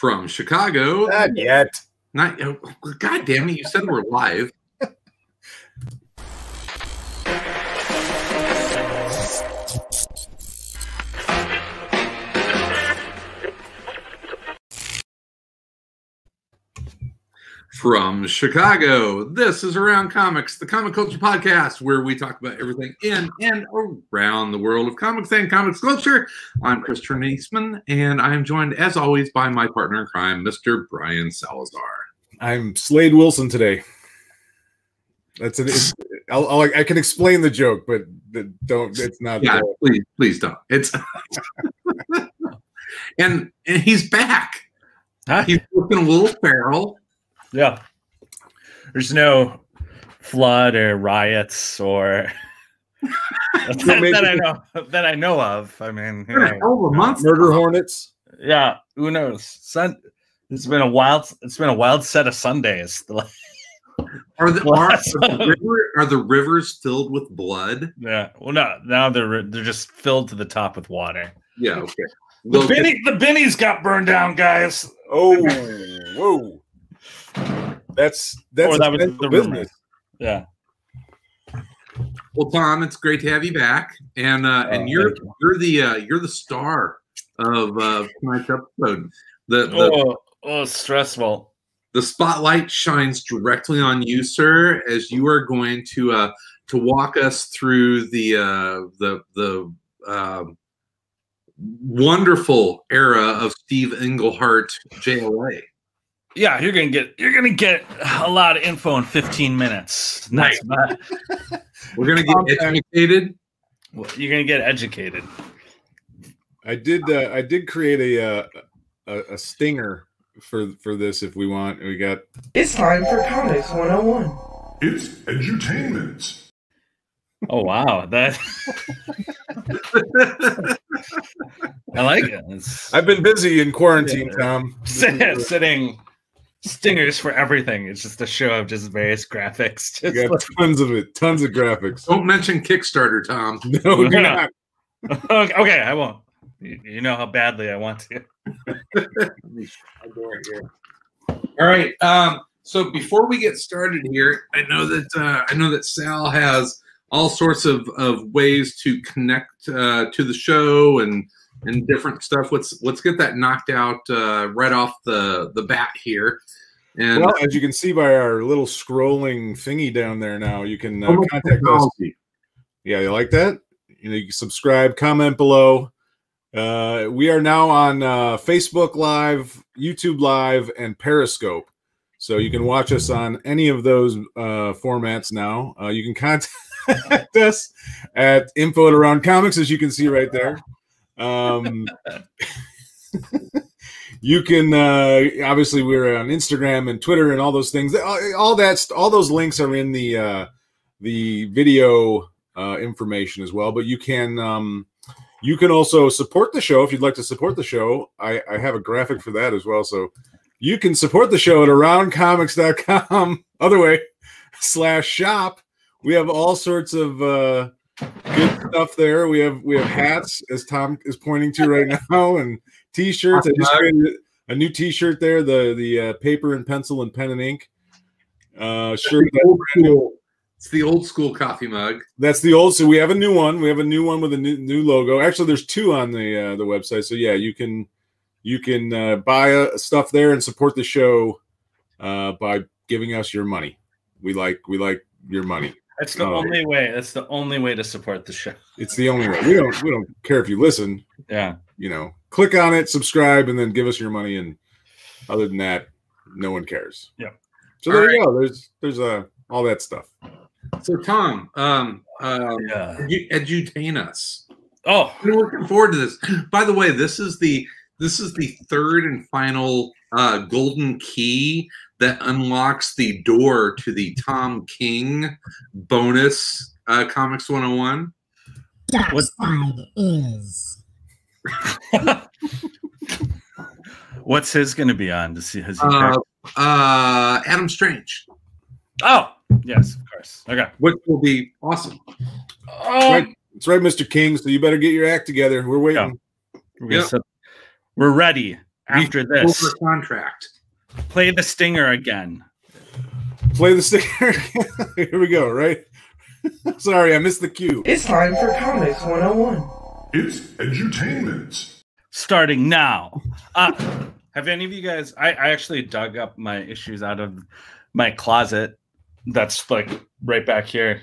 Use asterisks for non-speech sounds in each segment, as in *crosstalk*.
From Chicago. Not yet. Not, oh, God damn it. You said we're live. *laughs* From Chicago, this is Around Comics, the comic culture podcast where we talk about everything in and around the world of comics and comics culture. I'm Christopher Neseman, and I'm joined, as always, by my partner in crime, Mr. Brion Salazar. I'm Slade Wilson today. That's it. I'll, I'll, i can explain the joke, but don't. It's not. Yeah, please, please don't. It's *laughs* and and he's back. Huh? He's looking a little feral. Yeah. There's no flood or riots or *laughs* that, that, I know that I know of. I mean, you know, murder hornets. Yeah, who knows? Sun. It's been a wild. It's been a wild set of Sundays. *laughs* Are the, are, *laughs* are, the river, are the rivers filled with blood? Yeah. Well, no. Now they're they're just filled to the top with water. Yeah. Okay. The Benny, the Bennies got burned down, guys. Oh, whoa. That's that's that was the business. Yeah. Well, Tom, it's great to have you back, and uh, and oh, you're you. you're the uh, you're the star of uh, tonight's episode. The, the oh, oh, stressful. The spotlight shines directly on you, sir, as you are going to uh, to walk us through the uh, the the uh, wonderful era of Steve Englehart JLA yeah, you're gonna get you're gonna get a lot of info in 15 minutes. Nice. *laughs* We're gonna get educated. Well, you're gonna get educated. I did. Uh, I did create a, uh, a a stinger for for this. If we want, we got. It's time for Comics 101. It's edutainment. Oh wow, that *laughs* I like it. It's... I've been busy in quarantine, yeah. Tom. *laughs* Sitting stingers for everything. It's just a show of just various graphics. *laughs* Just you got like... tons of it, tons of graphics. Don't mention Kickstarter, Tom. *laughs* No, do not. *laughs* okay, I won't. You know how badly I want to. All right. Um, so before we get started here, I know that uh, I know that Sal has all sorts of, of ways to connect uh, to the show and and different stuff. Let's let's get that knocked out uh, right off the the bat here. And well, as you can see by our little scrolling thingy down there now, you can uh, oh, contact us. Yeah, you like that? You know, you can subscribe, comment below. Uh, we are now on uh, Facebook Live, YouTube Live, and Periscope. So you can watch us on any of those uh, formats now. Uh, you can contact *laughs* us at info at around comics, as you can see right there. Um, you can uh, obviously we're on Instagram and Twitter and all those things. All that, all those links are in the uh, the video uh, information as well. But you can um, you can also support the show if you'd like to support the show. I, I have a graphic for that as well. So you can support the show at aroundcomics.com. *laughs* Other way slash shop. We have all sorts of uh, good stuff there. We have we have hats, as Tom is pointing to right *laughs* now, and t-shirts. I just created a new t-shirt there. The the uh, paper and pencil and pen and ink uh, shirt. It's the old school coffee mug. That's the old. So we have a new one. We have a new one with a new, new logo. Actually, there's two on the uh, the website. So yeah, you can you can uh, buy uh, stuff there and support the show uh, by giving us your money. We like we like your money. That's the only way. That's the only way to support the show. *laughs* It's the only way. We don't we don't care if you listen. Yeah. You know, click on it, subscribe, and then give us your money. And other than that, no one cares. Yeah. So there you go. There's there's uh all that stuff. So Tom, um, um yeah. edutain us. Oh, I'm looking forward to this. *clears throat* By the way, this is the this is the third and final uh, golden key that unlocks the door to the Tom King bonus uh, Comics 101? Dark what? side is. *laughs* What's his going to be on to see? Has he uh, uh, Adam Strange. Oh, yes, of course. Okay. Which will be awesome. Oh. Right. It's right, Mr. King. So you better get your act together. We're waiting. Yeah. We're, yep. we're ready after this. Contract. Play the stinger again. Play the stinger. *laughs* Here we go. Right. *laughs* Sorry, I missed the cue. It's time for Comics 101. It's edutainment. Starting now. Uh, have any of you guys? I, I actually dug up my issues out of my closet. That's like right back here.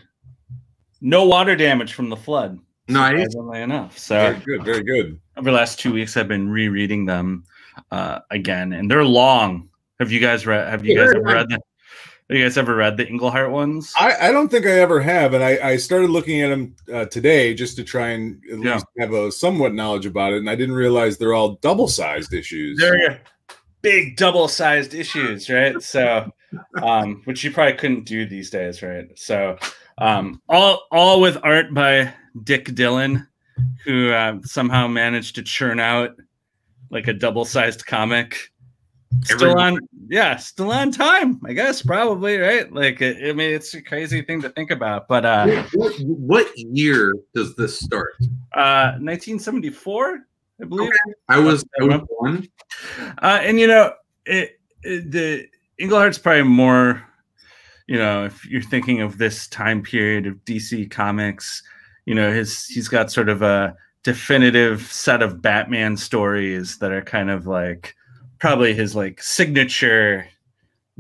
No water damage from the flood. Nice. Surprisingly enough. So Very good. Very good. over the last two weeks, I've been rereading them uh, again, and they're long. Have you guys read? Have you Yeah, guys ever read the? Have you guys ever read the Englehart ones? I, I don't think I ever have, and I, I started looking at them uh, today just to try and at Yeah. least have a somewhat knowledge about it, and I didn't realize they're all double sized issues. They're big double-sized issues, right? So, um, which you probably couldn't do these days, right? So, um, all all with art by Dick Dillon, who uh, somehow managed to churn out like a double-sized comic. Still on, yeah, still on time, I guess, probably, right? Like, I mean, it's a crazy thing to think about, but uh, What, what year does this start? uh, 1974, I believe. I was, I was one. Uh, and you know, it, it, the Englehart's probably more, you know, if you're thinking of this time period of DC comics, you know, his he's got sort of a definitive set of Batman stories that are kind of like probably his like signature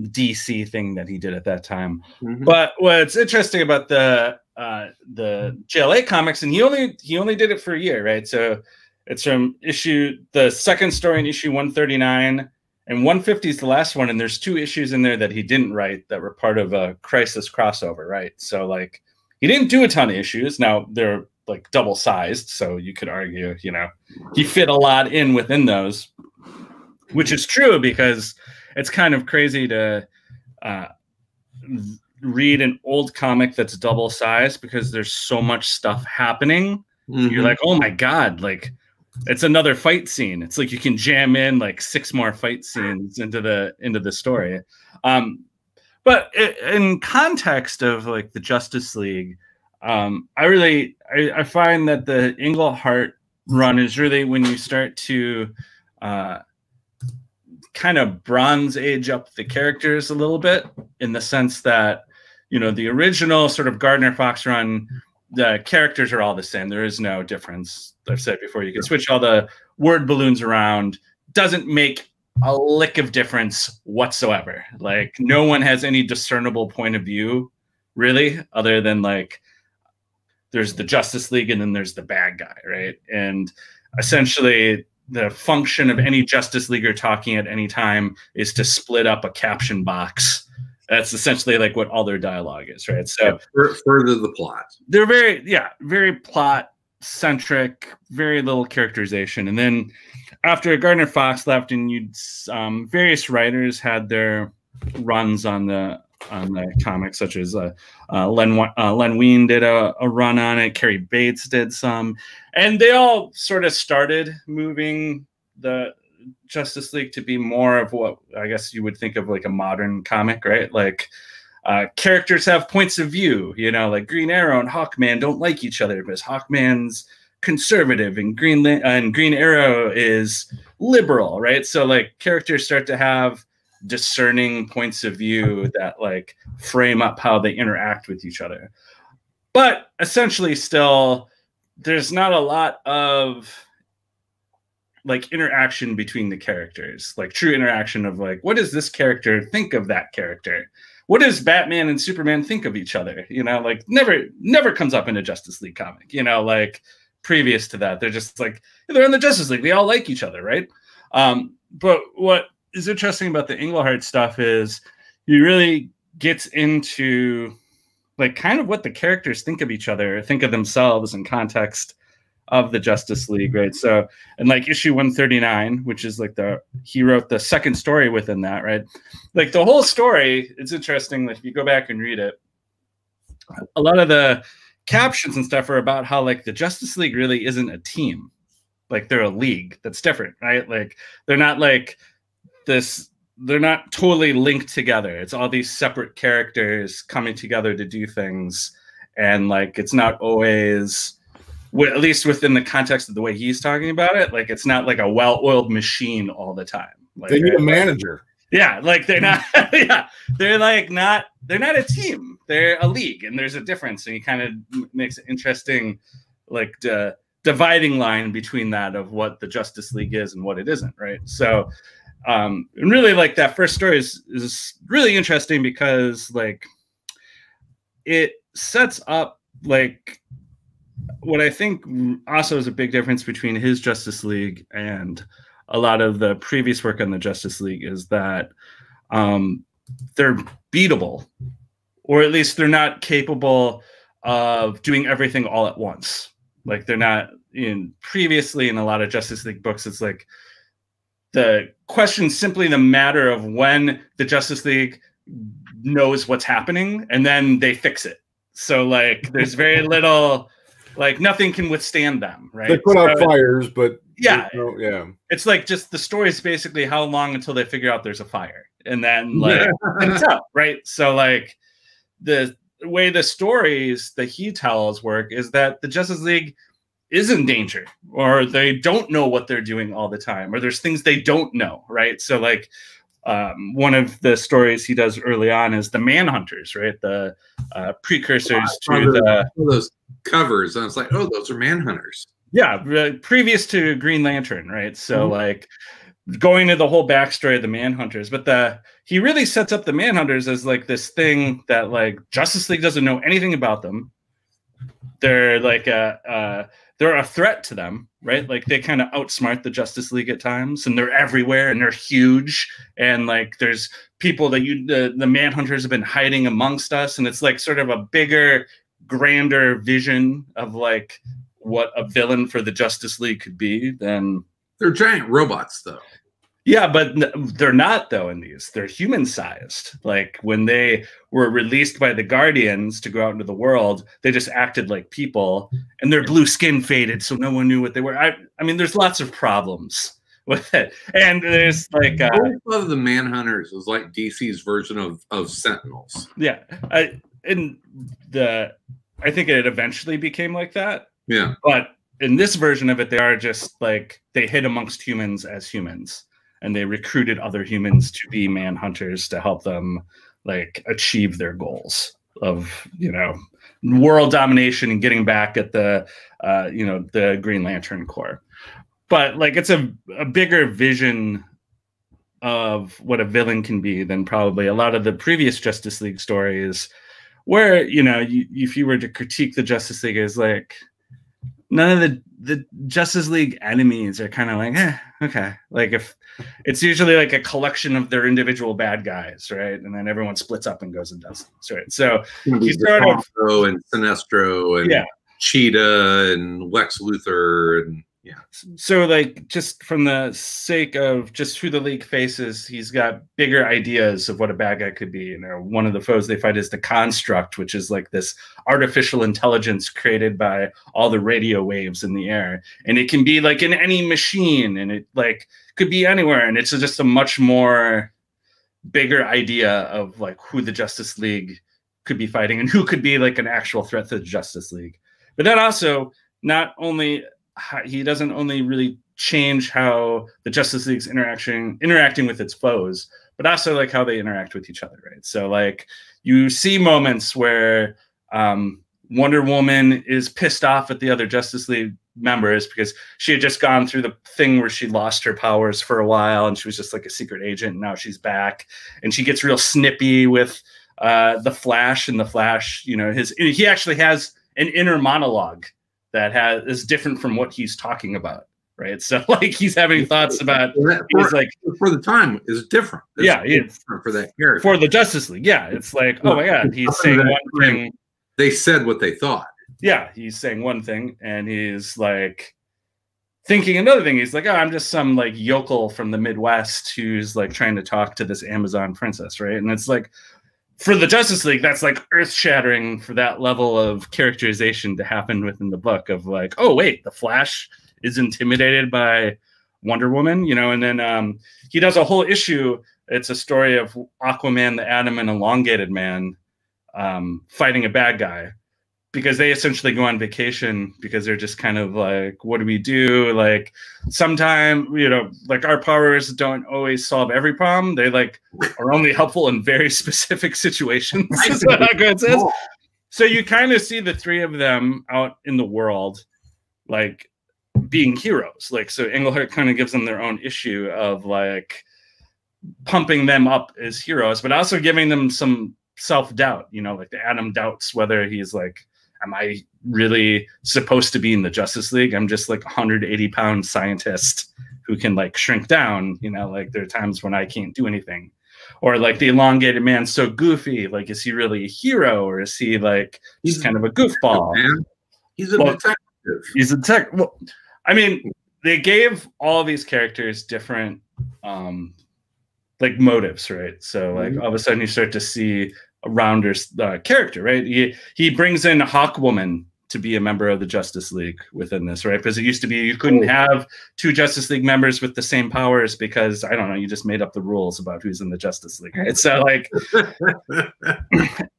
DC thing that he did at that time. Mhm. But what's interesting about the uh, the JLA comics, and he only he only did it for a year, right? So it's from issue the second story in issue 139 and 150 is the last one, and there's two issues in there that he didn't write that were part of a crisis crossover, right? So like he didn't do a ton of issues. Now they're like double sized, so you could argue, you know, he fit a lot in within those, which is true because it's kind of crazy to uh, read an old comic that's double sized because there's so much stuff happening. Mhm. You're like, oh my god, like it's another fight scene. It's like you can jam in like six more fight scenes into the into the story. Um, but i- in context of like the Justice League, um, I really I, I find that the Englehart run is really when you start to uh, kind of bronze age up the characters a little bit in the sense that you know the original sort of Gardner Fox run the characters are all the same. There is no difference. I've said before you can switch all the word balloons around. Doesn't make a lick of difference whatsoever. Like no one has any discernible point of view really other than like there's the justice league and then there's the bad guy right? And essentially the function of any justice leaguer talking at any time is to split up a caption box. That's essentially like what all their dialogue is right? So Fur- further the plot. they're very yeah very plot centric very little characterization. And then after gardner fox left and you'd um, various writers had their runs on the on the comics such as uh, uh, len uh, len wein did a, a run on it Cary bates did some and they all sort of started moving the justice league to be more of what i guess you would think of like a modern comic right like uh, characters have points of view. You know, like Green Arrow and Hawkman don't like each other because Hawkman's conservative and Green and Green Arrow is liberal, right? So like characters start to have discerning points of view that like frame up how they interact with each other. But essentially, still, there's not a lot of like interaction between the characters, like true interaction of like, what does this character think of that character? what does Batman and Superman think of each other? You know, like never never comes up in a Justice League comic. You know, like previous to that, they're just like they're in the Justice League. They all like each other, right? Um, but what is interesting about the Englehart stuff is he really gets into like kind of what the characters think of each other, think of themselves in context of the Justice League, right? So, and like issue 139, which is like the he wrote the second story within that, right? Like the whole story, it's interesting that if you go back and read it, a lot of the captions and stuff are about how like the Justice League really isn't a team. Like they're a league that's different, right? Like they're not like this they're not totally linked together. It's all these separate characters coming together to do things and like it's not always at least within the context of the way he's talking about it, like it's not like a well-oiled machine all the time. Like, They need a manager. yeah, like they're not. *laughs* yeah, they're like not. They're not a team. They're a league, and there's a difference. And he kind of makes it interesting, like the dividing line between that of what the Justice League is and what it isn't. Right. So, um, and really, like that first story is is really interesting because like it sets up like what I think also is a big difference between his Justice League and a lot of the previous work on the Justice League is that um, they're beatable, or at least they're not capable of doing everything all at once. Like they're not in previously in a lot of Justice League books. It's like the question simply the matter of when the Justice League knows what's happening and then they fix it. So like there's very *laughs* little like nothing can withstand them, right? They put out So- fires, but yeah, no- yeah. it's like just the story is basically how long until they figure out there's a fire and then like *laughs* it's up, right so like the way the stories that he tells work is that the justice league is in danger or they don't know what they're doing all the time or there's things they don't know right so like um, one of the stories he does early on is the manhunters right the uh, precursors to the those covers, and I was like, oh, those are manhunters. yeah re- previous to green lantern right so Mhm. like going to the whole backstory of the manhunters but the he really sets up the manhunters as like this thing that like justice league doesn't know anything about them they're like a uh they're a threat to them right mm-hmm. like they kind of outsmart the justice league at times and they're everywhere and they're huge and like there's people that you the, the manhunters have been hiding amongst us and it's like sort of a bigger grander vision of like what a villain for the Justice League could be, then They're giant robots, though. Yeah, but they're not though in these. They're human sized. Like when they were released by the Guardians to go out into the world, they just acted like people and their blue skin faded, so no one knew what they were. I, I mean, there's lots of problems *laughs* with it. And there's like, uh, thought of the Manhunters was like DC's version of of Sentinels. yeah, I, and the, I think it eventually became like that. Yeah, but in this version of it they are just like they hid amongst humans as humans and they recruited other humans to be manhunters to help them like achieve their goals of you know world domination and getting back at the uh, you know the green lantern corps. But like it's a, a bigger vision of what a villain can be than probably a lot of the previous justice league stories where you know you, if you were to critique the justice league as like none of the the Justice League enemies are kind of like, eh, okay. Like if it's usually like a collection of their individual bad guys, right? And then everyone splits up and goes and does things, right? So he's sort of- and Sinestro and Yeah. Cheetah and Lex Luthor and yeah. so like just from the sake of just who the league faces, he's got bigger ideas of what a bad guy could be. You know, one of the foes they fight is the construct, which is like this artificial intelligence created by all the radio waves in the air. And it can be like in any machine and it like could be anywhere. And it's just a much more bigger idea of like who the Justice League could be fighting and who could be like an actual threat to the Justice League. But then also not only he doesn't only really change how the Justice League's interaction interacting with its foes, but also like how they interact with each other, right? So like you see moments where um, Wonder Woman is pissed off at the other Justice League members because she had just gone through the thing where she lost her powers for a while and she was just like a secret agent. And now she's back and she gets real snippy with uh, the Flash and the Flash. You know, his he actually has an inner monologue that has is different from what he's talking about, right? So *laughs* like he's having thoughts about that- he's like for the time is different. It's Yeah, yeah. different for that character. for the Justice League. Yeah, it's like oh my god, he's saying one thing. they said what they thought. Yeah, he's saying one thing, and he's like thinking another thing. He's like, oh, I'm just some like yokel from the Midwest who's like trying to talk to this Amazon princess, right? And it's like for the Justice League, that's like earth shattering for that level of characterization to happen within the book of like, oh wait, the Flash is intimidated by Wonder Woman, you know, and then um, he does a whole issue. It's a story of Aquaman, the Atom, and Elongated Man um, fighting a bad guy. Because they essentially go on vacation because they're just kind of like, what do we do? Like, sometime you know, like our powers don't always solve every problem. They like are only helpful in very *laughs* specific situations. *laughs* is what Hagrid says. So you kind of see the three of them out in the world, like being heroes. Like so, Englehart kind of gives them their own issue of like pumping them up as heroes, but also giving them some self doubt. You know, like the Atom doubts whether he's like, am I really supposed to be in the Justice League? I'm just like a 180 pound scientist who can like shrink down. You know, like there are times when I can't do anything. Or like the elongated man's so goofy. Like, is he really a hero, or is he like He's just kind of a goofball? Man, he's a Well, detective. He's a tech. Well, I mean, they gave all these characters different, um, like motives, right? So, like, Mhm. all of a sudden, you start to see Rounder's uh, character, right? He he brings in Hawkwoman to be a member of the Justice League within this, right? Because it used to be you couldn't have two Justice League members with the same powers because I don't know, you just made up the rules about who's in the Justice League, right? So, like, *laughs* *clears throat*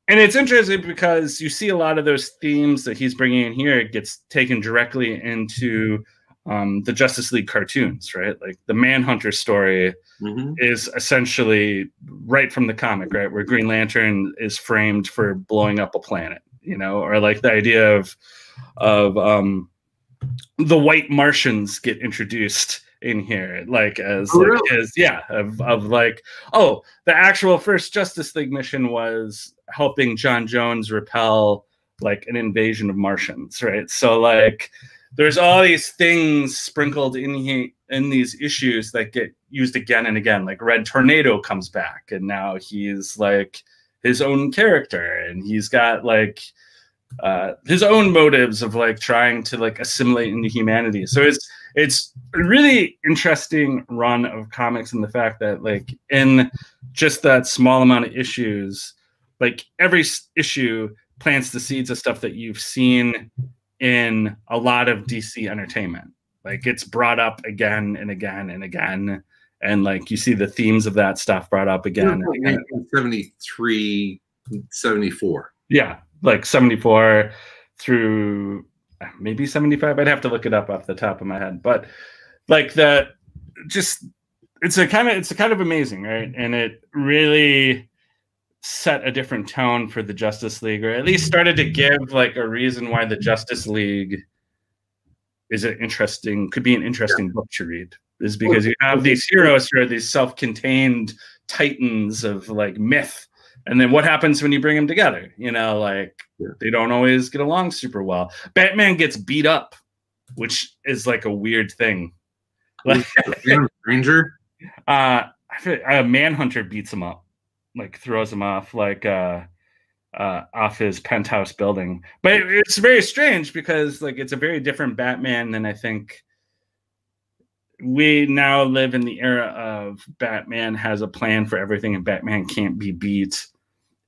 and it's interesting because you see a lot of those themes that he's bringing in here it gets taken directly into um, the Justice League cartoons, right? Like the Manhunter story Mhm. is essentially right from the comic, right? Where Green Lantern is framed for blowing up a planet, you know, or like the idea of of um, the White Martians get introduced in here, like as Oh, like as yeah, of of like oh, the actual first Justice League mission was helping J'onn J'onzz repel like an invasion of Martians, right? So like there's all these things sprinkled in he, in these issues that get used again and again. Like Red Tornado comes back, and now he's like his own character, and he's got like uh, his own motives of like trying to like assimilate into humanity. So it's it's a really interesting run of comics and the fact that like in just that small amount of issues, like every issue plants the seeds of stuff that you've seen in a lot of DC entertainment. Like it's brought up again and again and again. And like you see the themes of that stuff brought up again. again. 1973, 74. Yeah, like 74 through maybe 75. I'd have to look it up off the top of my head. But like the just it's a kind of it's a kind of amazing, right? And it really set a different tone for the Justice League, or at least started to give like a reason why the Justice League is an interesting could be an interesting book to read. Is because you have these heroes who are these self-contained titans of like myth and then what happens when you bring them together you know like Yeah. they don't always get along super well batman gets beat up which is like a weird thing like Man, Stranger. uh a manhunter beats him up like throws him off like uh uh off his penthouse building. But it- it's very strange because like it's a very different batman than i think we now live in the era of batman has a plan for everything and batman can't be beat.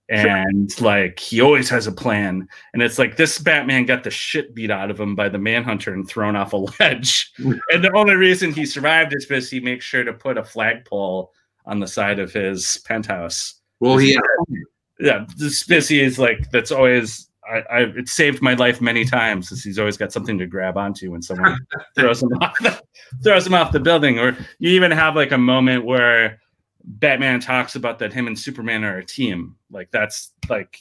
And like he always has a plan. And it's like this batman got the shit beat out of him by the manhunter and thrown off a ledge. *laughs* And the only reason he survived is because he makes sure to put a flagpole on the side of his penthouse Well, he yeah this Spissy is like that's always I, I it saved my life many times because he's always got something to grab onto when someone *laughs* throws him off the, throws him off the building or you even have like a moment where batman talks about that him and superman are a team like that's like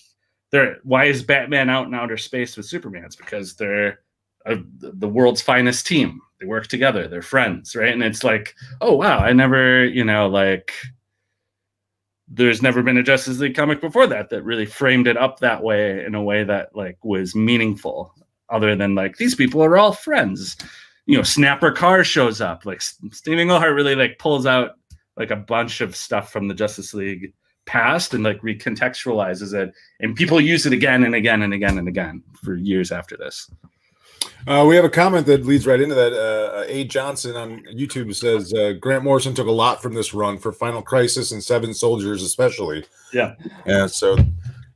they're why is batman out in outer space with superman? It's because they're uh, the world's finest team. They work together. They're friends right? And it's like oh wow i never you know like there's never been a Justice League comic before that that really framed it up that way in a way that like was meaningful, other than like these people are all friends. You know, Snapper Carr shows up. Like S- Steve Englehart really like pulls out like a bunch of stuff from the Justice League past and like recontextualizes it, and people use it again and again and again and again for years after this. Uh, we have a comment that leads right into that. Uh, A. Johnson on YouTube says uh, Grant Morrison took a lot from this run for Final Crisis and Seven Soldiers, especially. Yeah. Yeah. So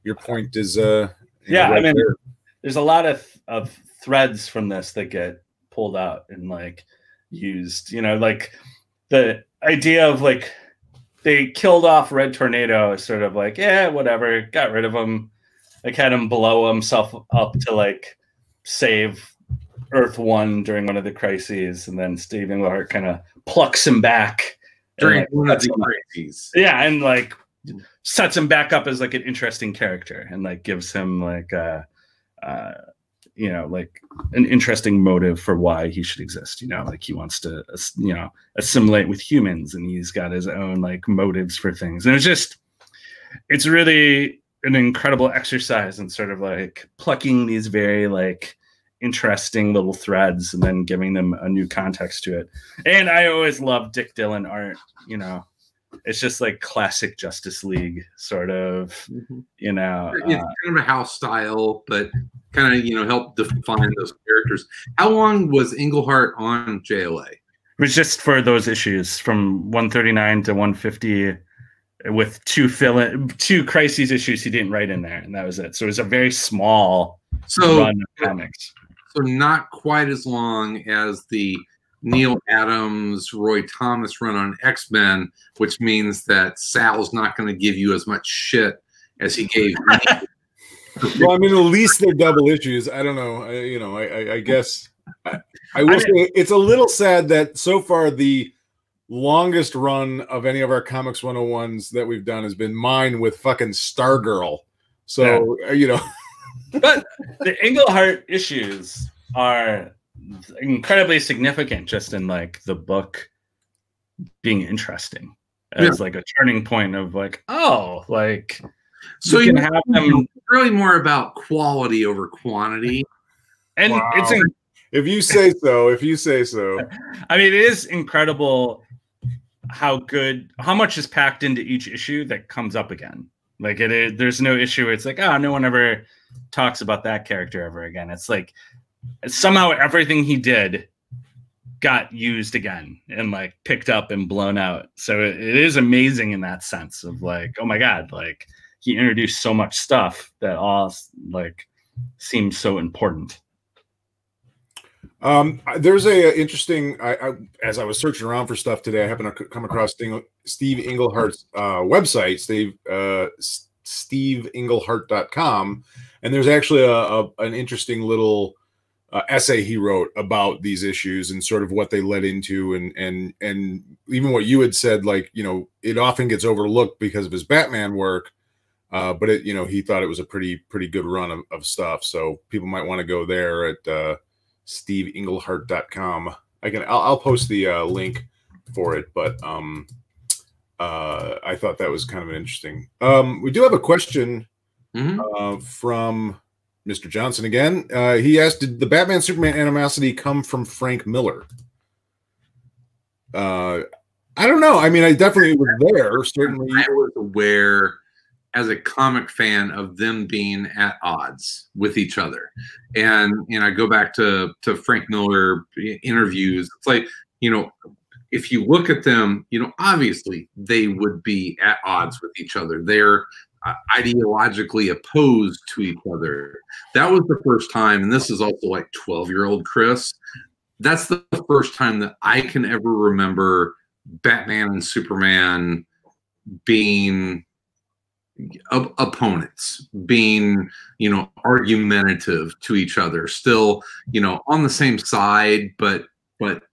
your point is, uh, Yeah, I right mean- there. there's a lot of of threads from this that get pulled out and like used you know like the idea of like they killed off red tornado is sort of like yeah whatever got rid of him like had him blow himself up to like save Earth One during one of the crises, and then Steve Englehart kind of plucks him back During like, one of the crises. yeah, and like sets him back up as like an interesting character, and like gives him like uh, uh, you know, like an interesting motive for why he should exist. You know, like he wants to, you know, assimilate with humans, and he's got his own like motives for things, and it's just, it's really an incredible exercise in sort of like plucking these very like interesting little threads and then giving them a new context to it. And I always love Dick Dillon art, you know. It's just like classic Justice League sort of, you know. it's uh, kind of a house style, but kind of you know help define those characters. How long was Englehart on JLA? It was just for those issues from 139 to 150 with two fill in, two crises issues he didn't write in there, and that was it. So it was a very small So run of comics. So not quite as long as the Neal Adams, Roy Thomas run on X Men, which means that Sal's not going to give you as much shit as he gave me. *laughs* Well, I mean, at least they're double issues. I don't know. I, you know, I, I, I guess I, I will I say it's a little sad that so far the longest run of any of our comics 101s that we've done has been mine with fucking Stargirl. So uh, you know, but the Englehart issues are incredibly significant just in like the book being interesting as like a turning point of like oh like so you you can have them really more about quality over quantity. and Wow. it's in, if you say so, if you say so, *laughs* i mean it is incredible how good how much is packed into each issue that comes up again like it is there's no issue it's like oh no one ever talks about that character ever again it's like somehow everything he did got used again and like picked up and blown out so it, it is amazing in that sense of like oh my god like he introduced so much stuff that all like seems so important Um, there's a, a interesting. I, I as I was searching around for stuff today, I happened to come across Steve Englehart's uh, website, Steve uh, SteveEnglehart.com, and there's actually a, a an interesting little uh, essay he wrote about these issues and sort of what they led into, and and and even what you had said, like you know, it often gets overlooked because of his Batman work. Uh, but it, you know, he thought it was a pretty, pretty good run of, of stuff. So people might want to go there at uh, steveenglehart.com. I can I'll, I'll post the uh, link for it, but um, uh, I thought that was kind of an interesting. Um, we do have a question Mhm. uh, from Mr. Johnson again. Uh, he asked, "Did the Batman Superman animosity come from Frank Miller?" Uh, I don't know. I mean, I definitely was there. Certainly, I was aware as a comic fan of them being at odds with each other. And and I go back to to Frank Miller interviews. It's like, you know, if you look at them, you know, obviously they would be at odds with each other. They're uh, ideologically opposed to each other. That was the first time, and this is also like 12 year old Chris. That's the first time that I can ever remember Batman and Superman being op- opponents, being, you know, argumentative to each other, still, you know, on the same side, but, but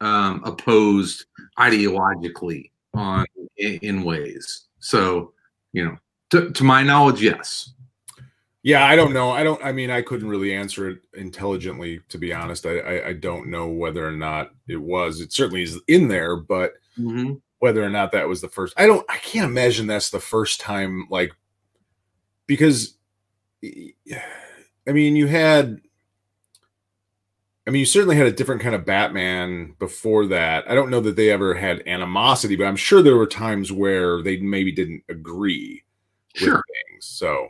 um, opposed ideologically on in, in ways. So, you know, to, to my knowledge, yes. Yeah, I don't know. I don't. I mean, I couldn't really answer it intelligently, to be honest. I, I, I don't know whether or not it was. It certainly is in there, but whether or not that was the first, I don't. I can't imagine that's the first time. Like, because, *sighs* I mean, you had. I mean, you certainly had a different kind of Batman before that. I don't know that they ever had animosity, but I'm sure there were times where they maybe didn't agree Sure. with things. So,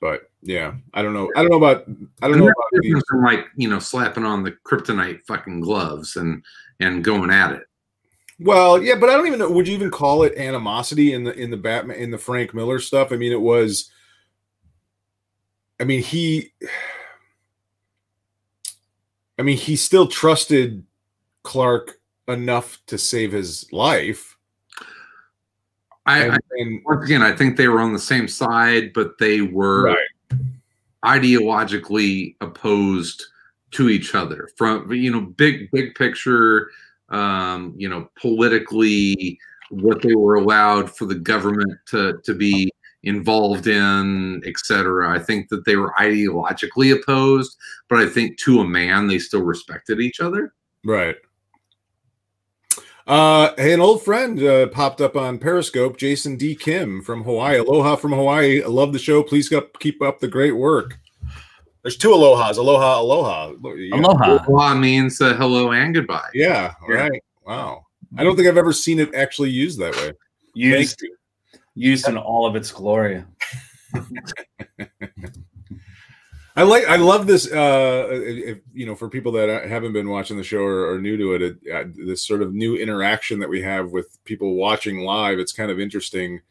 but yeah, I don't know. I don't know about. I don't And know about these. from like you know slapping on the kryptonite fucking gloves and and going at it. Well, yeah, but I don't even know. Would you even call it animosity in the in the Batman in the Frank Miller stuff? I mean, it was. I mean, he. I mean, he still trusted Clark enough to save his life. I, I And, and- once again, I think they were on the same side, but they were Right. ideologically opposed to each other from you know big big picture um, you know politically what they were allowed for the government to to be involved in etc i think that they were ideologically opposed but i think to a man they still respected each other Right. Uh, hey, an old friend uh, popped up on Periscope. Jason D. Kim from Hawaii. Aloha from Hawaii. I love the show. Please up, keep up the great work. There's two alohas. Aloha, aloha. Yeah. Aloha. Aloha means uh, hello and goodbye Yeah. Yeah. Right. Wow. I don't think I've ever seen it actually used that way. Used Thank you. Used in all of its glory. *laughs* I like. I love this. Uh, if, you know, for people that haven't been watching the show or are new to it, it uh, this sort of new interaction that we have with people watching live. It's kind of interesting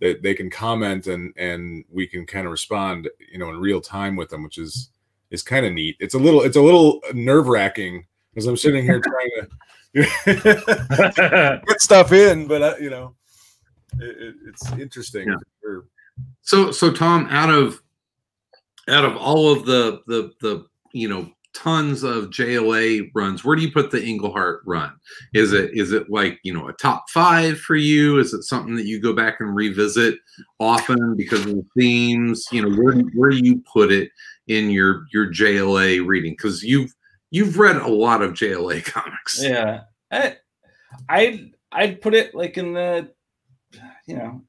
that they can comment and and we can kind of respond, you know, in real time with them, which is is kind of neat. It's a little. It's a little nerve wracking as I'm sitting here trying to *laughs* put stuff in, but uh, you know, it, it, it's interesting. Yeah. Or- So, so Tom, out of out of all of the the the you know tons of JLA runs, where do you put the Englehart run? Is it is it like you know a top five for you? Is it something that you go back and revisit often because of the themes? You know, where where do you put it in your your JLA reading? Because you've you've read a lot of JLA *laughs* comics. Yeah, I, I I'd put it like in the, you know,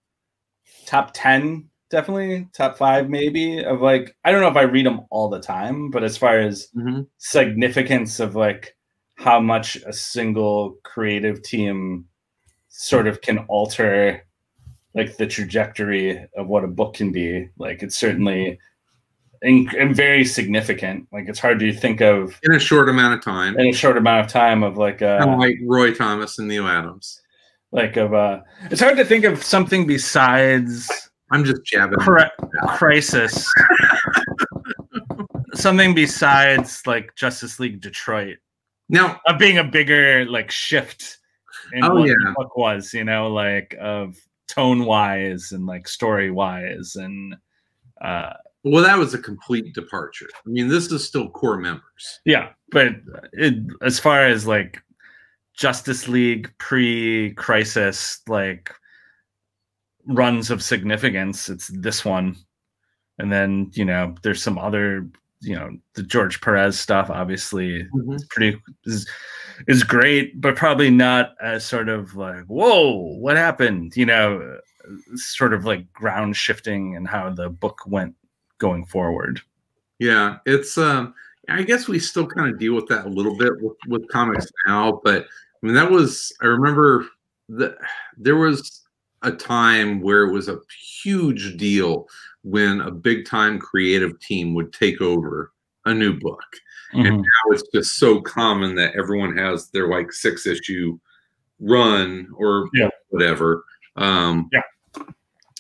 top ten, definitely top five, maybe of like I don't know if I read them all the time, but as far as Mhm. significance of like how much a single creative team sort of can alter like the trajectory of what a book can be like it's certainly in, and very significant like it's hard to think of In a short amount of time, in a short amount of time of like uh kind of like Roy Thomas and Neal Adams. Like of uh it's hard to think of something besides I'm just jabbing. cri- crisis something besides like justice league detroit Now, of being a bigger like shift in Oh, what yeah. the book was you know like of tone wise and like story wise and uh Well, that was a complete departure. I mean, this is still core members. yeah but it, as far as like justice league pre-crisis like runs of significance it's this one. And then you know there's some other you know the george perez stuff obviously is pretty is, is great but probably not as sort of like whoa what happened? You know sort of like ground shifting and how the book went going forward. Yeah, it's. Um, I guess we still kind of deal with that a little bit with, with comics now, but mean that was. I remember that there was a time where it was a huge deal when a big time creative team would take over a new book. Mhm. now it's just so common that everyone has their like six issue run or Yeah. whatever. Um, Yeah.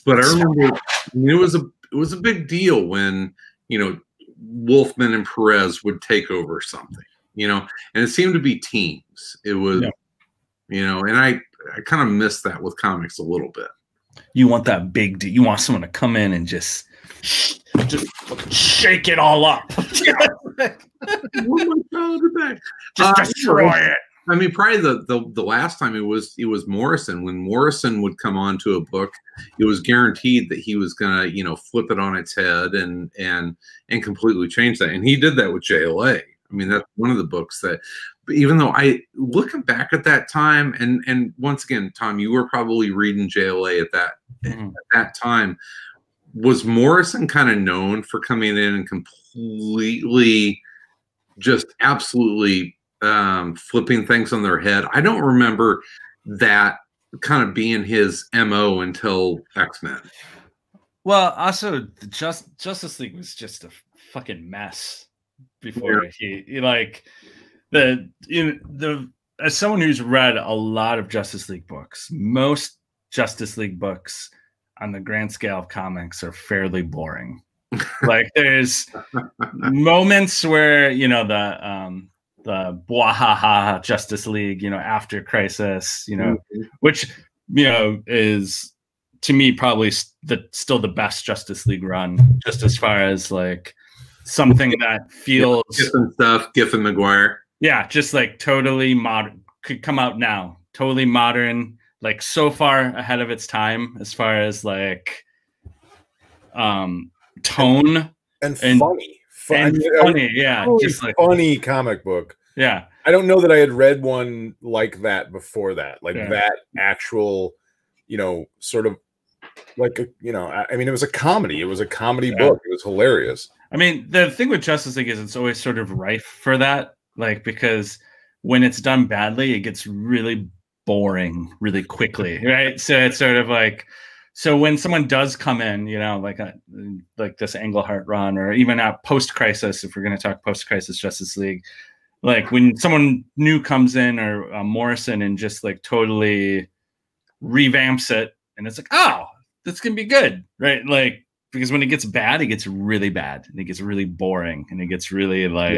But I remember I mean, it was a it was a big deal when you know Wolfman and Perez would take over something, you know, and it seemed to be teams. It was, Yeah. you know, and I I kind of miss that with comics a little bit. you want that big d you want someone to come in and just just shake it all up *laughs* oh just Uh, destroy it I mean, probably the, the the last time it was it was Morrison. When Morrison would come onto a book, it was guaranteed that he was gonna, you know, flip it on its head and and and completely change that. And he did that with JLA. I mean, that's one of the books that. Even though I looking back at that time, and and once again, Tom, you were probably reading JLA at that Mhm. at that time. Was Morrison kind of known for coming in and completely, just absolutely um, flipping things on their head. I don't remember that kind of being his mo until X Men. Well, also, the just Justice League was just a fucking mess before he, he like the you know, the as someone who's read a lot of Justice League books, most Justice League books on the grand scale of comics are fairly boring. *laughs* like there's moments where you know the um the Bwahaha Justice League, you know, after Crisis, you know, which you know is to me probably the still the best Justice League run, just as far as like something that feels Giffen stuff, Giffen Maguire. yeah, just like totally modern could come out now. Totally modern, like so far ahead of its time as far as like um tone and, And- funny, Fun- and funny. Yeah, totally just like funny comic book. yeah. I don't know that I had read one like that before that, like Yeah. that actual, you know, sort of like a, you know, I, I mean, it was a comedy. It was a comedy Yeah. book. It was hilarious. I mean, the thing with Justice League is it's always sort of rife for that, like because when it's done badly, it gets really boring really quickly, *laughs* right? So it's sort of like, so when someone does come in, you know, like a, like this Englehart run, or even at post crisis, if we're going to talk post crisis Justice League, like when someone new comes in or uh, Morrison and just like totally revamps it, and it's like, oh, that's gonna be good, right? Like because when it gets bad, it gets really bad and it gets really boring and it gets really like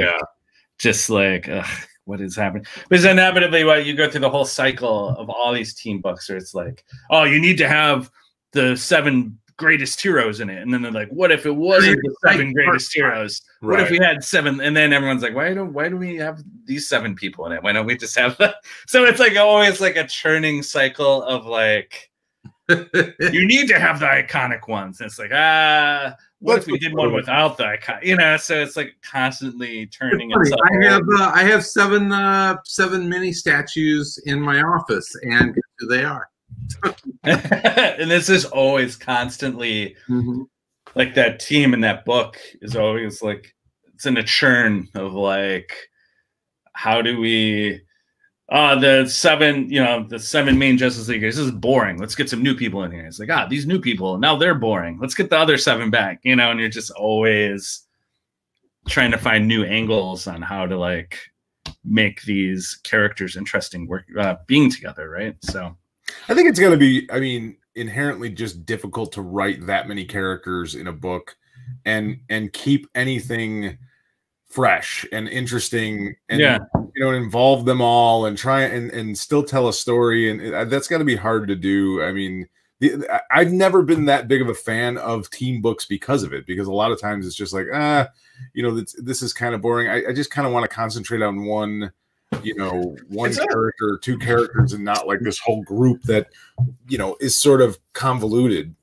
just like ugh, what is happening? Because inevitably, what you go through the whole cycle of all these team books, where it's like, oh, you need to have the seven greatest heroes in it, and then they're like, what if it wasn't the seven greatest heroes? What if we had seven? And then everyone's like, why don't why do we have these seven people in it? Why don't we just have that? *laughs* So it's like always like a churning cycle of like you need to have the iconic ones. And it's like, ah, what if we did one without the icon? You know, so it's like constantly turning. I have uh, I have seven uh, seven mini statues in my office, and they are. *laughs* and this is always constantly like that team in that book is always like it's in a churn of like how do we uh the seven you know the seven main justice leaguers this is boring. Let's get some new people in here. It's like ah these new people now they're boring. Let's get the other seven back you know and you're just always trying to find new angles on how to like make these characters interesting work uh, being together right? So. I think it's going to be, I mean, inherently just difficult to write that many characters in a book and and keep anything fresh and interesting and Yeah. You know involve them all and try and and still tell a story and uh, that's got to be hard to do. I mean, the, I've never been that big of a fan of team books because of it because a lot of times it's just like ah, you know, this, this is kind of boring. I, I just kind of want to concentrate on one you know one It's character or two characters and not like this whole group that you know is sort of convoluted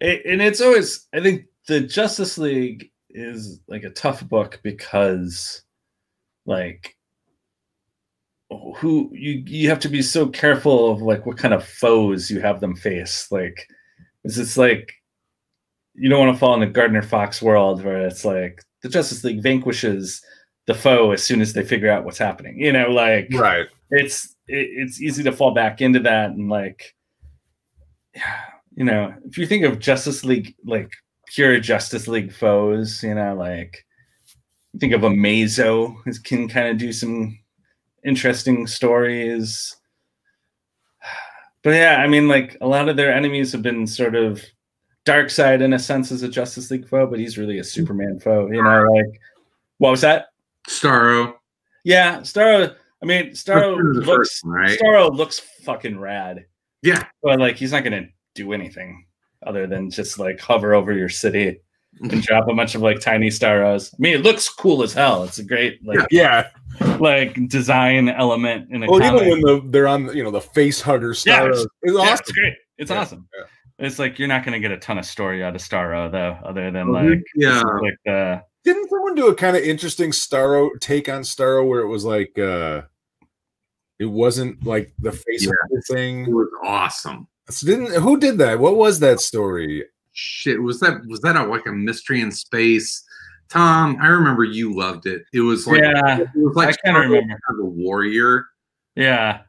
and it's always, I think the Justice League is like a tough book because, like, who you you have to be so careful of like what kind of foes you have them face. Like, it's just like you don't want to fall in the Gardner Fox world where it's like the Justice League vanquishes the foe as soon as they figure out what's happening. You know, like right it's it, it's easy to fall back into that and like Yeah, you know if you think of justice league like pure justice league foes you know like think of Amazo who can kind of do some interesting stories but yeah i mean like a lot of their enemies have been sort of Darkseid in a sense as a justice league foe but he's really a superman foe you know like what was that Starro. yeah starro i mean starro looks one, right? Starro looks fucking rad, Yeah. but like he's not gonna do anything other than just like hover over your city and drop a bunch of like tiny Starros. I mean, it looks cool as hell. It's a great like yeah like design element in a well comic. even when the they're on you know the face hugger Yeah, star it's- it's Yeah, awesome it's great. It's Yeah, awesome. yeah. It's like you're not gonna get a ton of story out of Starro though, other than Mhm. like Yeah. like the didn't someone do a kind of interesting starro take on starro where it was like uh it wasn't like the face Yeah. hugger thing It was awesome. So didn't who did that what was that story Shit, was that was that a, like a mystery in space? Tom, I remember you loved it. It was like yeah it was like I can't remember. the warrior. yeah.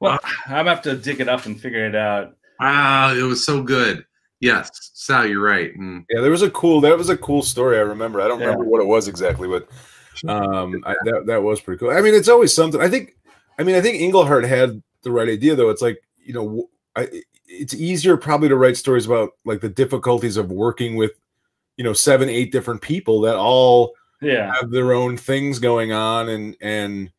Well, *sighs* I'm gonna have to dig it up and figure it out. Ah, it was so good. Yes, Sal, you're right. Mm. yeah there was a cool that was a cool story i remember i don't Yeah. remember what it was exactly but um I, that, that was pretty cool i mean it's always something i think i mean i think englehart had the right idea though it's like you know w- I, it's easier probably to write stories about like the difficulties of working with you know seven eight different people that all Yeah. have their own things going on and and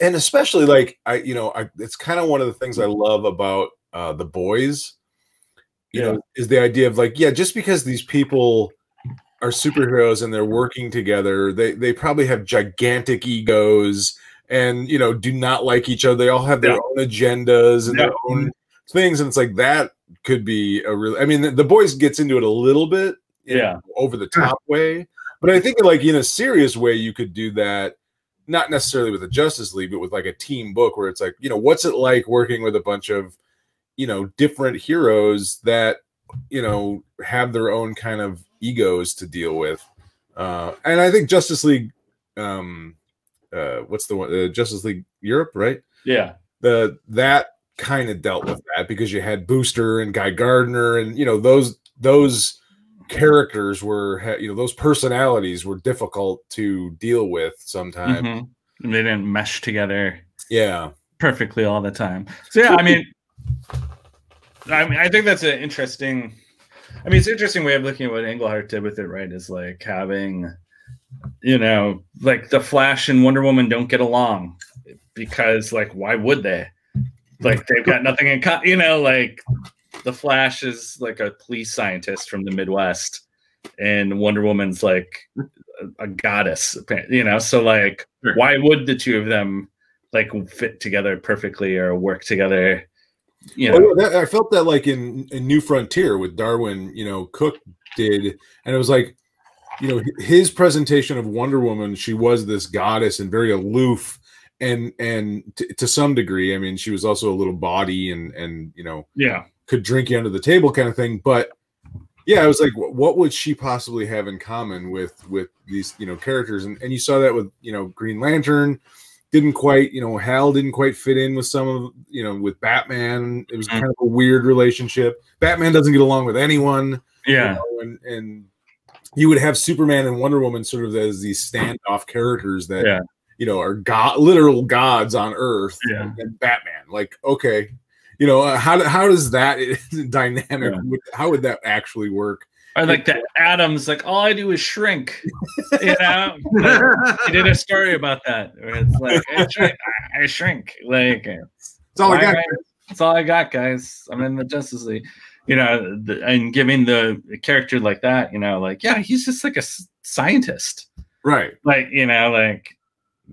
and especially like i you know I, it's kind of one of the things i love about uh the boys you Yeah. know is the idea of like yeah just because these people are superheroes and they're working together. They they probably have gigantic egos and you know do not like each other. They all have their Yeah. own agendas and Yeah. their own things, and it's like that could be a real. I mean, the, the boys gets into it a little bit, Yeah. over the top way, but I think like in a serious way, you could do that. Not necessarily with the Justice League, but with like a team book where it's like, you know, what's it like working with a bunch of, you know, different heroes that, you know, have their own kind of egos to deal with. Uh, and I think Justice League, um, uh, what's the one? Uh, Justice League Europe, right? Yeah. the that kind of dealt with that because you had Booster and Guy Gardner and you know those those characters were you know those personalities were difficult to deal with sometimes. Mhm. And They didn't mesh together Yeah, perfectly all the time. So yeah, I mean, I mean, I think that's an interesting. I mean, it's an interesting way of looking at what Englehart did with it, right? Is like having, you know, like the Flash and Wonder Woman don't get along because, like, why would they? Like, they've got nothing in common. You know, like the Flash is like a police scientist from the Midwest, and Wonder Woman's like a, a goddess. You know, so like, Sure. why would the two of them like fit together perfectly or work together? You oh, know, Oh, yeah, that, I felt that like in, in New Frontier with Darwyn, you know, Cooke did, and it was like, you know, his presentation of Wonder Woman, she was this goddess and very aloof, and and t- to some degree, I mean, she was also a little body and and you know yeah, could drink you under the table kind of thing. But yeah, I was like, what would she possibly have in common with with these you know characters? And and you saw that with you know Green Lantern didn't quite you know Hal didn't quite fit in with some of you know with Batman. It was Mm. kind of a weird relationship. Batman doesn't get along with anyone. you yeah, know, and and you would have Superman and Wonder Woman sort of as these standoff characters that Yeah. You know are god literal gods on Earth. Yeah. And Batman, like okay, you know uh, how how does that *laughs* dynamic? Yeah. How would that actually work? or like the Atom's, like all I do is shrink. *laughs* You know, he did a story about that where it's like I *laughs* shrink, I shrink. like it's all I got. That's all I got, guys. I'm in the Justice League. You know, the, and giving the character like that, you know, like yeah, he's just like a s- scientist. Right. Like you know, like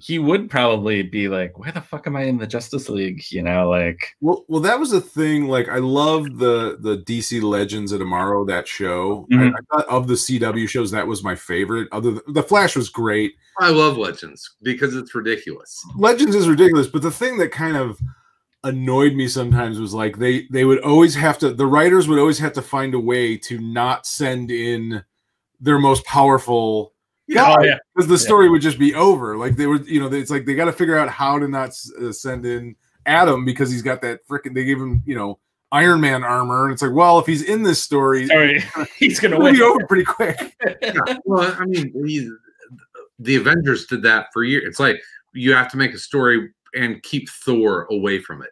he would probably be like, why the fuck am I in the Justice League? You know, like Well, well, that was the thing. Like, I loved the the DC Legends of Tomorrow that show. Mhm. I, I thought of the CW shows, that was my favorite. Other than, the Flash was great. I love Legends because it's ridiculous. Legends is ridiculous, but the thing that kind of annoyed me sometimes was like they they would always have to the writers would always have to find a way to not send in their most powerful oh yeah, because the story would just be over. Like they were, you know, it's like they got to figure out how to not uh, send in Atom because he's got that freaking. They gave him, you know, Iron Man armor, and it's like, well, if he's in this story, sorry, *laughs* he's gonna win. be over pretty quick. *laughs* Well, I mean, we, the Avengers did that for years. It's like you have to make a story and keep Thor away from it.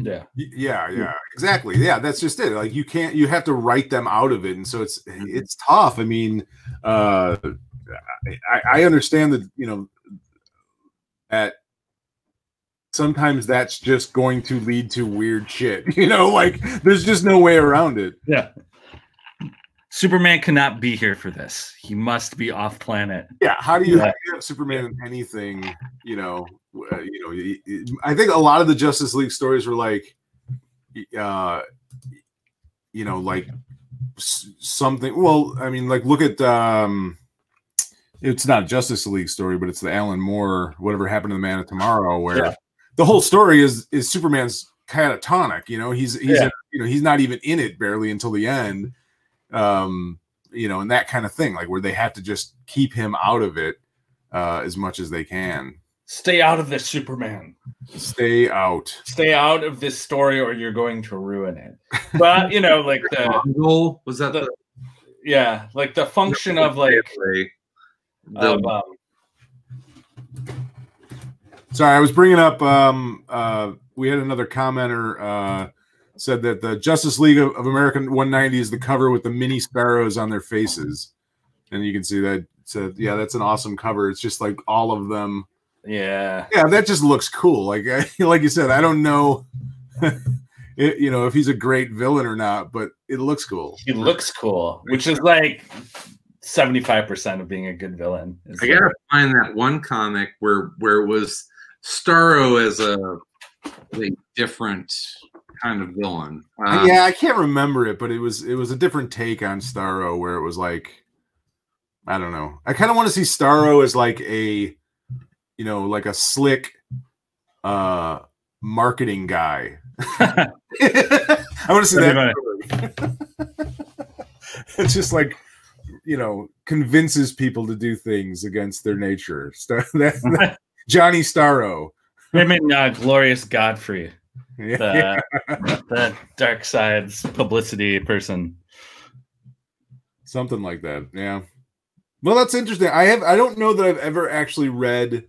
Yeah, Yeah, yeah, exactly. Yeah, that's just it. Like you can't, you have to write them out of it, and so it's it's tough. I mean, uh, I, I understand that you know that sometimes that's just going to lead to weird shit. *laughs* You know, like there's just no way around it. yeah. Superman cannot be here for this. He must be off planet. Yeah, how do you, Yeah. how do you have Superman in anything? You know, uh, you know. I think a lot of the Justice League stories were like, uh, you know, like something. Well, I mean, like look at um, it's not Justice League story, but it's the Alan Moore, whatever happened to the Man of Tomorrow, where Yeah. the whole story is is Superman's catatonic. You know, he's he's Yeah. you know he's not even in it barely until the end. Um, you know, and that kind of thing, like where they have to just keep him out of it uh, as much as they can. Stay out of this, Superman. Stay out. Stay out of this story, or you're going to ruin it. But you know, like the *laughs* Mongol was that the- the, yeah, like the function of like the, of, um, Sorry, I was bringing up. Um, uh, we had another commenter uh, said that the Justice League of, of America 190 is the cover with the mini Starros on their faces, and you can see that. Said, yeah, that's an awesome cover. It's just like all of them. Yeah, Yeah, that just looks cool. Like, *laughs* like you said, I don't know. *laughs* it, you know, if he's a great villain or not, but it looks cool. He looks cool, which is like seventy-five percent of being a good villain. is I gotta find that one comic where where it was Starro as a, a different kind of villain. Um, yeah, I can't remember it, but it was it was a different take on Starro where it was like I don't know. I kind of want to see Starro as like a you know, like a slick uh marketing guy. *laughs* I want to see that. *laughs* it's just like you know, convinces people to do things against their nature. *laughs* That- that- Johnny Starro. Him and uh, Glorious Godfrey, Yeah. the, the Darkseid's publicity person. something like that yeah well that's interesting i have i don't know that i've ever actually read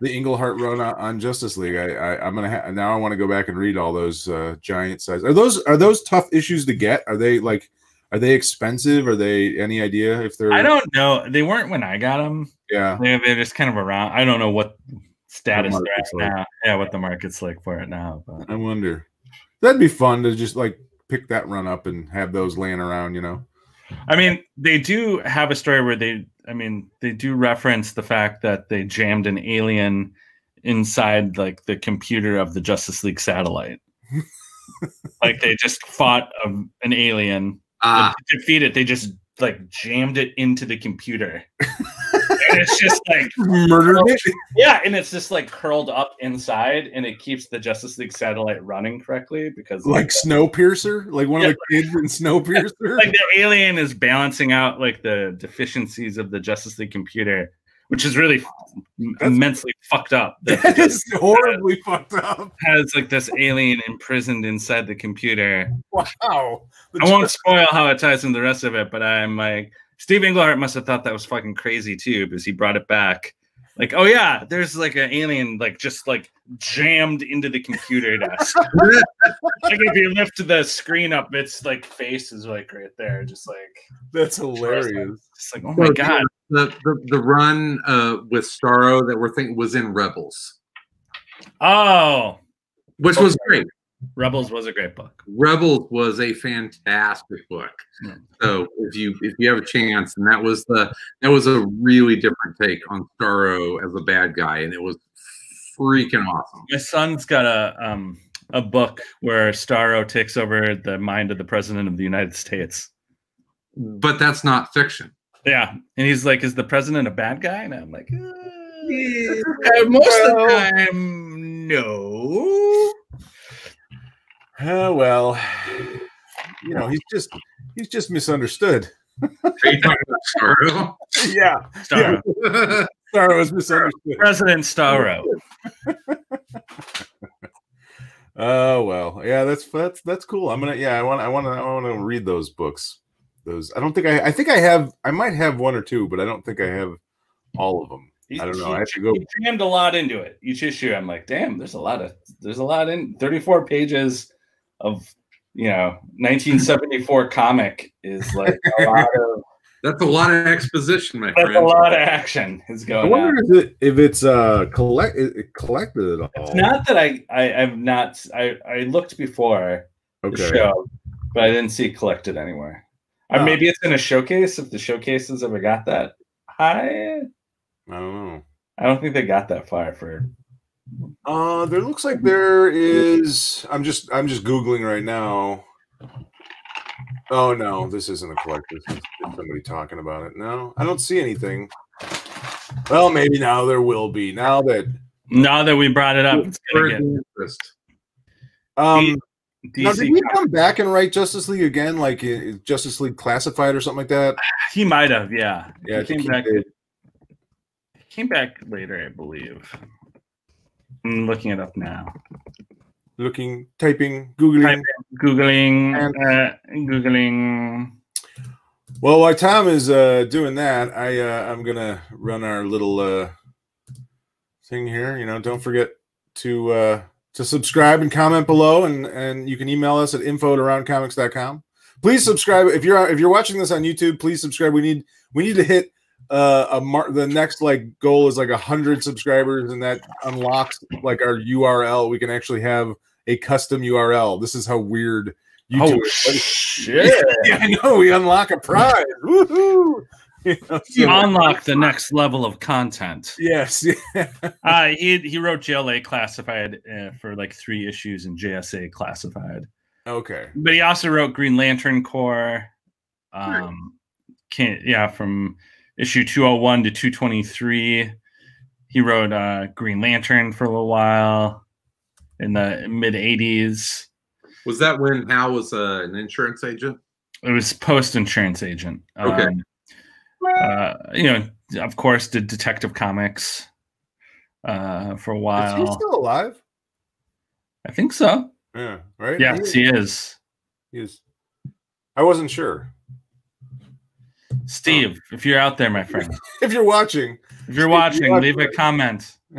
the Englehart run on, on justice league i, I i'm gonna ha- now i want to go back and read all those uh giant size are those are those tough issues to get are they like are they expensive are they any idea if they're I don't know. They weren't when I got them. yeah They're, they're just kind of around. I don't know what status What they're at like. now. Yeah, what the market's like for it now. But i wonder that'd be fun to just like pick that run up and have those laying around you know I mean, they do have a story where they, I mean, they do reference the fact that they jammed an alien inside like the computer of the Justice League satellite. *laughs* like they just fought a, an alien ah, and defeat it. They just like jammed it into the computer. *laughs* and it's just like *laughs* murdered it? Yeah, and it's just like curled up inside, and it keeps the Justice League satellite running correctly because like snowpiercer like one of the kids in snowpiercer *laughs* like the alien is balancing out like the deficiencies of the Justice League computer, which is really immensely fucked up. That that is horribly fucked up. has like this alien imprisoned inside the computer. wow. The I won't spoil how it ties in the rest of it, but I'm like, Steve Englehart must have thought that was fucking crazy too, because he brought it back. Like, oh yeah, there's like an alien like just like jammed into the computer desk. *laughs* like if you lift the screen up, its like face is like right there, just like That's hilarious. It's like, oh my god. the, the the run uh, with Starro that we're thinking was in Rebels, Oh, which was great. Rebels was a great book. Rebels was a fantastic book. Yeah. So if you if you have a chance, and that was the that was a really different take on Starro as a bad guy, and it was freaking awesome. My son's got a um a book where Starro takes over the mind of the president of the United States. But that's not fiction. Yeah, and he's like, "Is the president a bad guy?" And I'm like, uh, Uh, "Most of the time, no." Oh well, you know he's just he's just misunderstood. Are you talking about Starro? *laughs* yeah, Starro, *laughs* Starro was misunderstood. President Starro. Oh *laughs* well, yeah, that's that's that's cool. I'm gonna yeah, I want I want to I want to read those books. Those I don't think I I think I have I might have one or two, but I don't think I have all of them. I don't know. I have to go. He jammed a lot into it. Each issue, I'm like, damn, there's a lot of there's a lot in 34 pages of you know 1974 comic is like a lot of *laughs* That's a lot of exposition, my that's friend. a lot of action is I going on. wonder if it if it's uh collect it, it collected at all. It's not that I, I I've not I I looked before the okay. show, but I didn't see it collected anywhere. Or Oh. maybe it's in a showcase. If the showcases ever got that high, I don't know. I don't think they got that far for. Uh, there looks like there is. I'm just I'm just googling right now. Oh no, this isn't a collector. This is somebody talking about it. No, I don't see anything. Well, maybe now there will be. Now that Now that we brought it up, it's gonna get Interest. um, now did DC. he come back and write Justice League again, like uh, Justice League Classified or something like that? *sighs* He might have, yeah. Yeah, he came back. He came back later, I believe. I'm looking it up now. Looking, typing, googling. Type Googling, And- uh, googling. Well, while Tom is uh, doing that, I uh, I'm gonna run our little uh, thing here. You know, don't forget to uh, to subscribe and comment below, and and you can email us at info at aroundcomics.com. Please subscribe if you're if you're watching this on YouTube. Please subscribe. We need we need to hit uh, a mar- the next like goal is like a hundred subscribers, and that unlocks like our URL. We can actually have a custom URL. This is how weird you oh do it. *laughs* shit! Yeah, I know. We unlock a prize. Woohoo! *laughs* You know, You so- unlock the next level of content. yes. *laughs* Yeah. Uh, he he wrote JLA classified uh, for like three issues and JSA classified. Okay. But he also wrote Green Lantern Corps. Um, can't yeah, from issue 201 to 223. He wrote uh, Green Lantern for a little while in the mid 80s. Was that when Hal was uh, an insurance agent? It was post insurance agent. Okay. Um, uh, you know, of course, did Detective Comics uh, for a Is he while. still alive? I think so. Yeah. Right. Yes, he is. He is. I wasn't sure. Steve, if you're out there, my friend, *laughs* If you're watching, if you're watching, you're leave a comment. *laughs*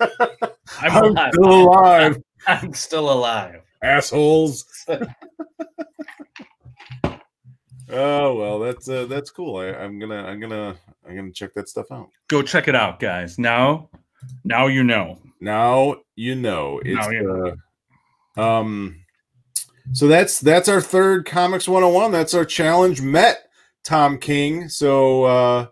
I'm, I'm alive. still alive, *laughs* I'm still alive. assholes. oh well, that's uh, that's cool. I, I'm gonna I'm gonna I'm gonna check that stuff out. Go check it out, guys. Now, now you know. Now you know it's Now you uh, um. So that's that's our third comics 101. That's our challenge met Tom King. So uh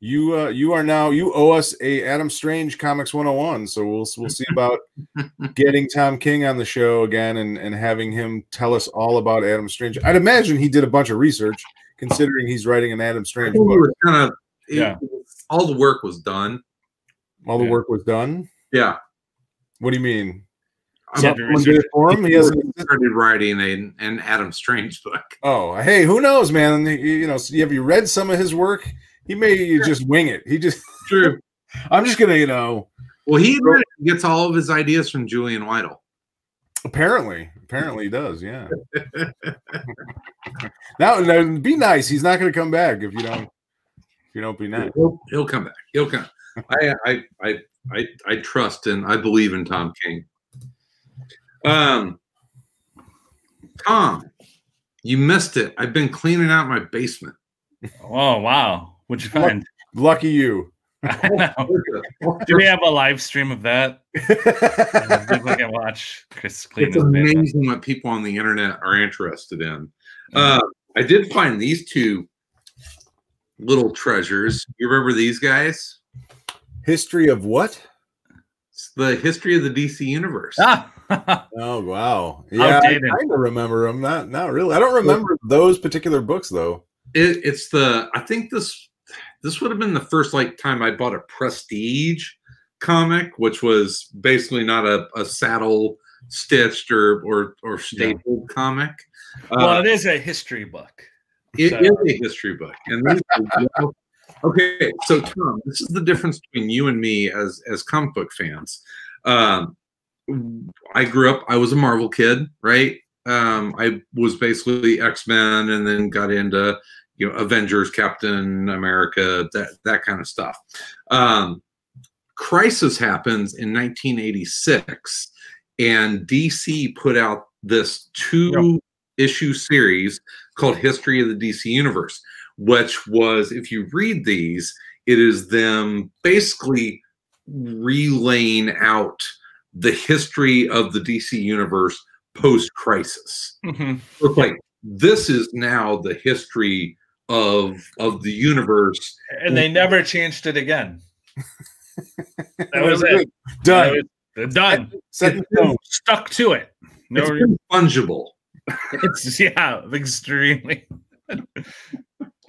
you uh you are now you owe us a Adam Strange comics 101. So we'll we'll see about *laughs* getting Tom King on the show again and and having him tell us all about Adam Strange. I'd imagine he did a bunch of research considering he's writing an Adam Strange think we book. kind of Yeah. all the work was done. All the Yeah. work was done. Yeah. What do you mean? I'm- Yeah, Someone did it for him. He has started writing a, an Adam Strange book. Oh, hey, who knows, man? You, you know, have you read some of his work? He may just wing it. He just, True. *laughs* I'm just gonna, you know, Well, he admitted gets all of his ideas from Julian Weidel. apparently, apparently he does. Yeah. *laughs* now, now, be nice. He's not gonna come back if you don't, if you don't be nice. He'll, he'll come back. He'll come. I, I, I, I, I trust and I believe in Tom King. Um, Tom, you missed it. I've been cleaning out my basement. Oh wow, what'd you find? Lucky you. *laughs* I know. Do we have a live stream of that? *laughs* People can watch Chris clean It's his basement. amazing what people on the internet are interested in. Uh, I did find these two little treasures. You remember these guys? History of what? It's the history of the DC universe. Ah, *laughs* Oh wow, yeah, I kind of remember them. Not, not really. I don't remember those particular books though. It, it's the I think this this would have been the first like time I bought a prestige comic, which was basically not a, a saddle stitched or or or stapled comic. well, Uh, it is a history book. it so- is a history book, and these are yellow- okay. So Tom, this is the difference between you and me as as comic book fans. Um, I grew up. I was a Marvel kid, right? Um, I was basically X Men, and then got into you know Avengers, Captain America, that that kind of stuff. Um, Crisis happens in 1986, and DC put out this two issue series called History of the DC Universe, which was, if you read these, it is them basically relaying out the history of the DC Universe post crisis. Mhm. It's like this is now the history of of the universe. And they never changed it again. *laughs* That was it. Done. That was- done. Set in stone. Stuck to it. No, It's fungible. *laughs* it's yeah, extremely. *laughs*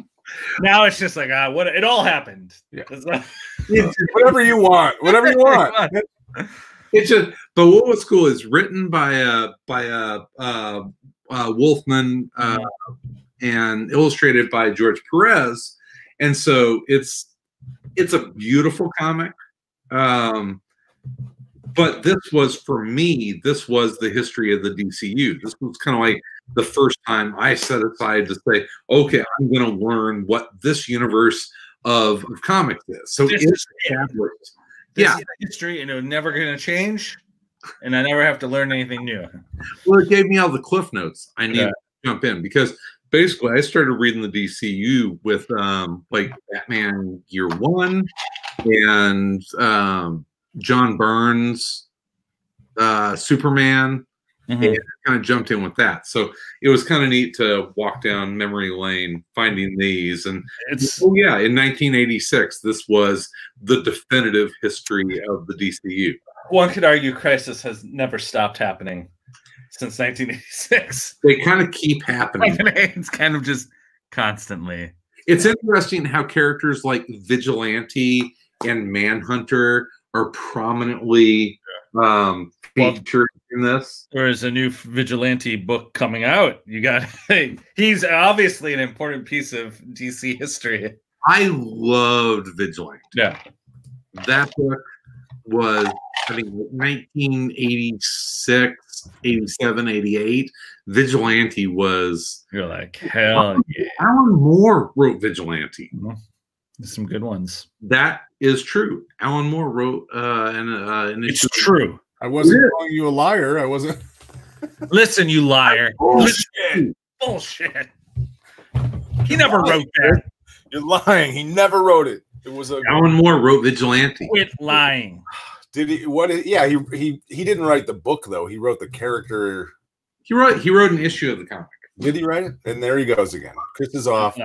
now it's just like ah, what it all happened. Yeah. It's *laughs* Whatever you want. Whatever you want. *laughs* It's just, but what was cool is written by a by a uh, uh, Wolfman uh, and illustrated by George Perez, and so it's it's a beautiful comic. Um, but this was for me. This was the history of the DCU. This was kind of like the first time I set aside to say, okay, I'm going to learn what this universe of, of comics is. So This it's is it. established. Yeah. history, and it's never going to change. And I never have to learn anything new. Well, it gave me all the cliff notes I need Yeah. to jump in because basically I started reading the DCU with um like Batman Year One and um John Byrne's uh, Superman, Mhm. and kind of jumped in with that. So it was kind of neat to walk down memory lane finding these. And It's oh yeah, in 1986, this was the definitive history of the DCU. one could argue Crisis has never stopped happening since 1986. They kind of keep happening. *laughs* it's kind of just constantly. It's interesting how characters like Vigilante and Manhunter are prominently um, Well- featured in this. There is a new vigilante book coming out. You got *laughs* he's obviously an important piece of DC history. I loved Vigilante. Yeah. That book was, I think, 1986, 87, 88. Vigilante was. You're like, hell yeah. Alan Moore wrote Vigilante. There's some good ones. That is true. Alan Moore wrote uh, an, uh, an It's true. I wasn't Yeah. calling you a liar. I wasn't. *laughs* Listen, you liar. Bullshit. Bullshit. He never wrote that. You're lying. He never wrote it. It was a. Alan Moore wrote Vigilante. Quit lying. Did he? What? is- Yeah, he he he didn't write the book though. He wrote the character. He wrote he wrote an issue of the comic. Did he write it? And there he goes again. Chris is off. He's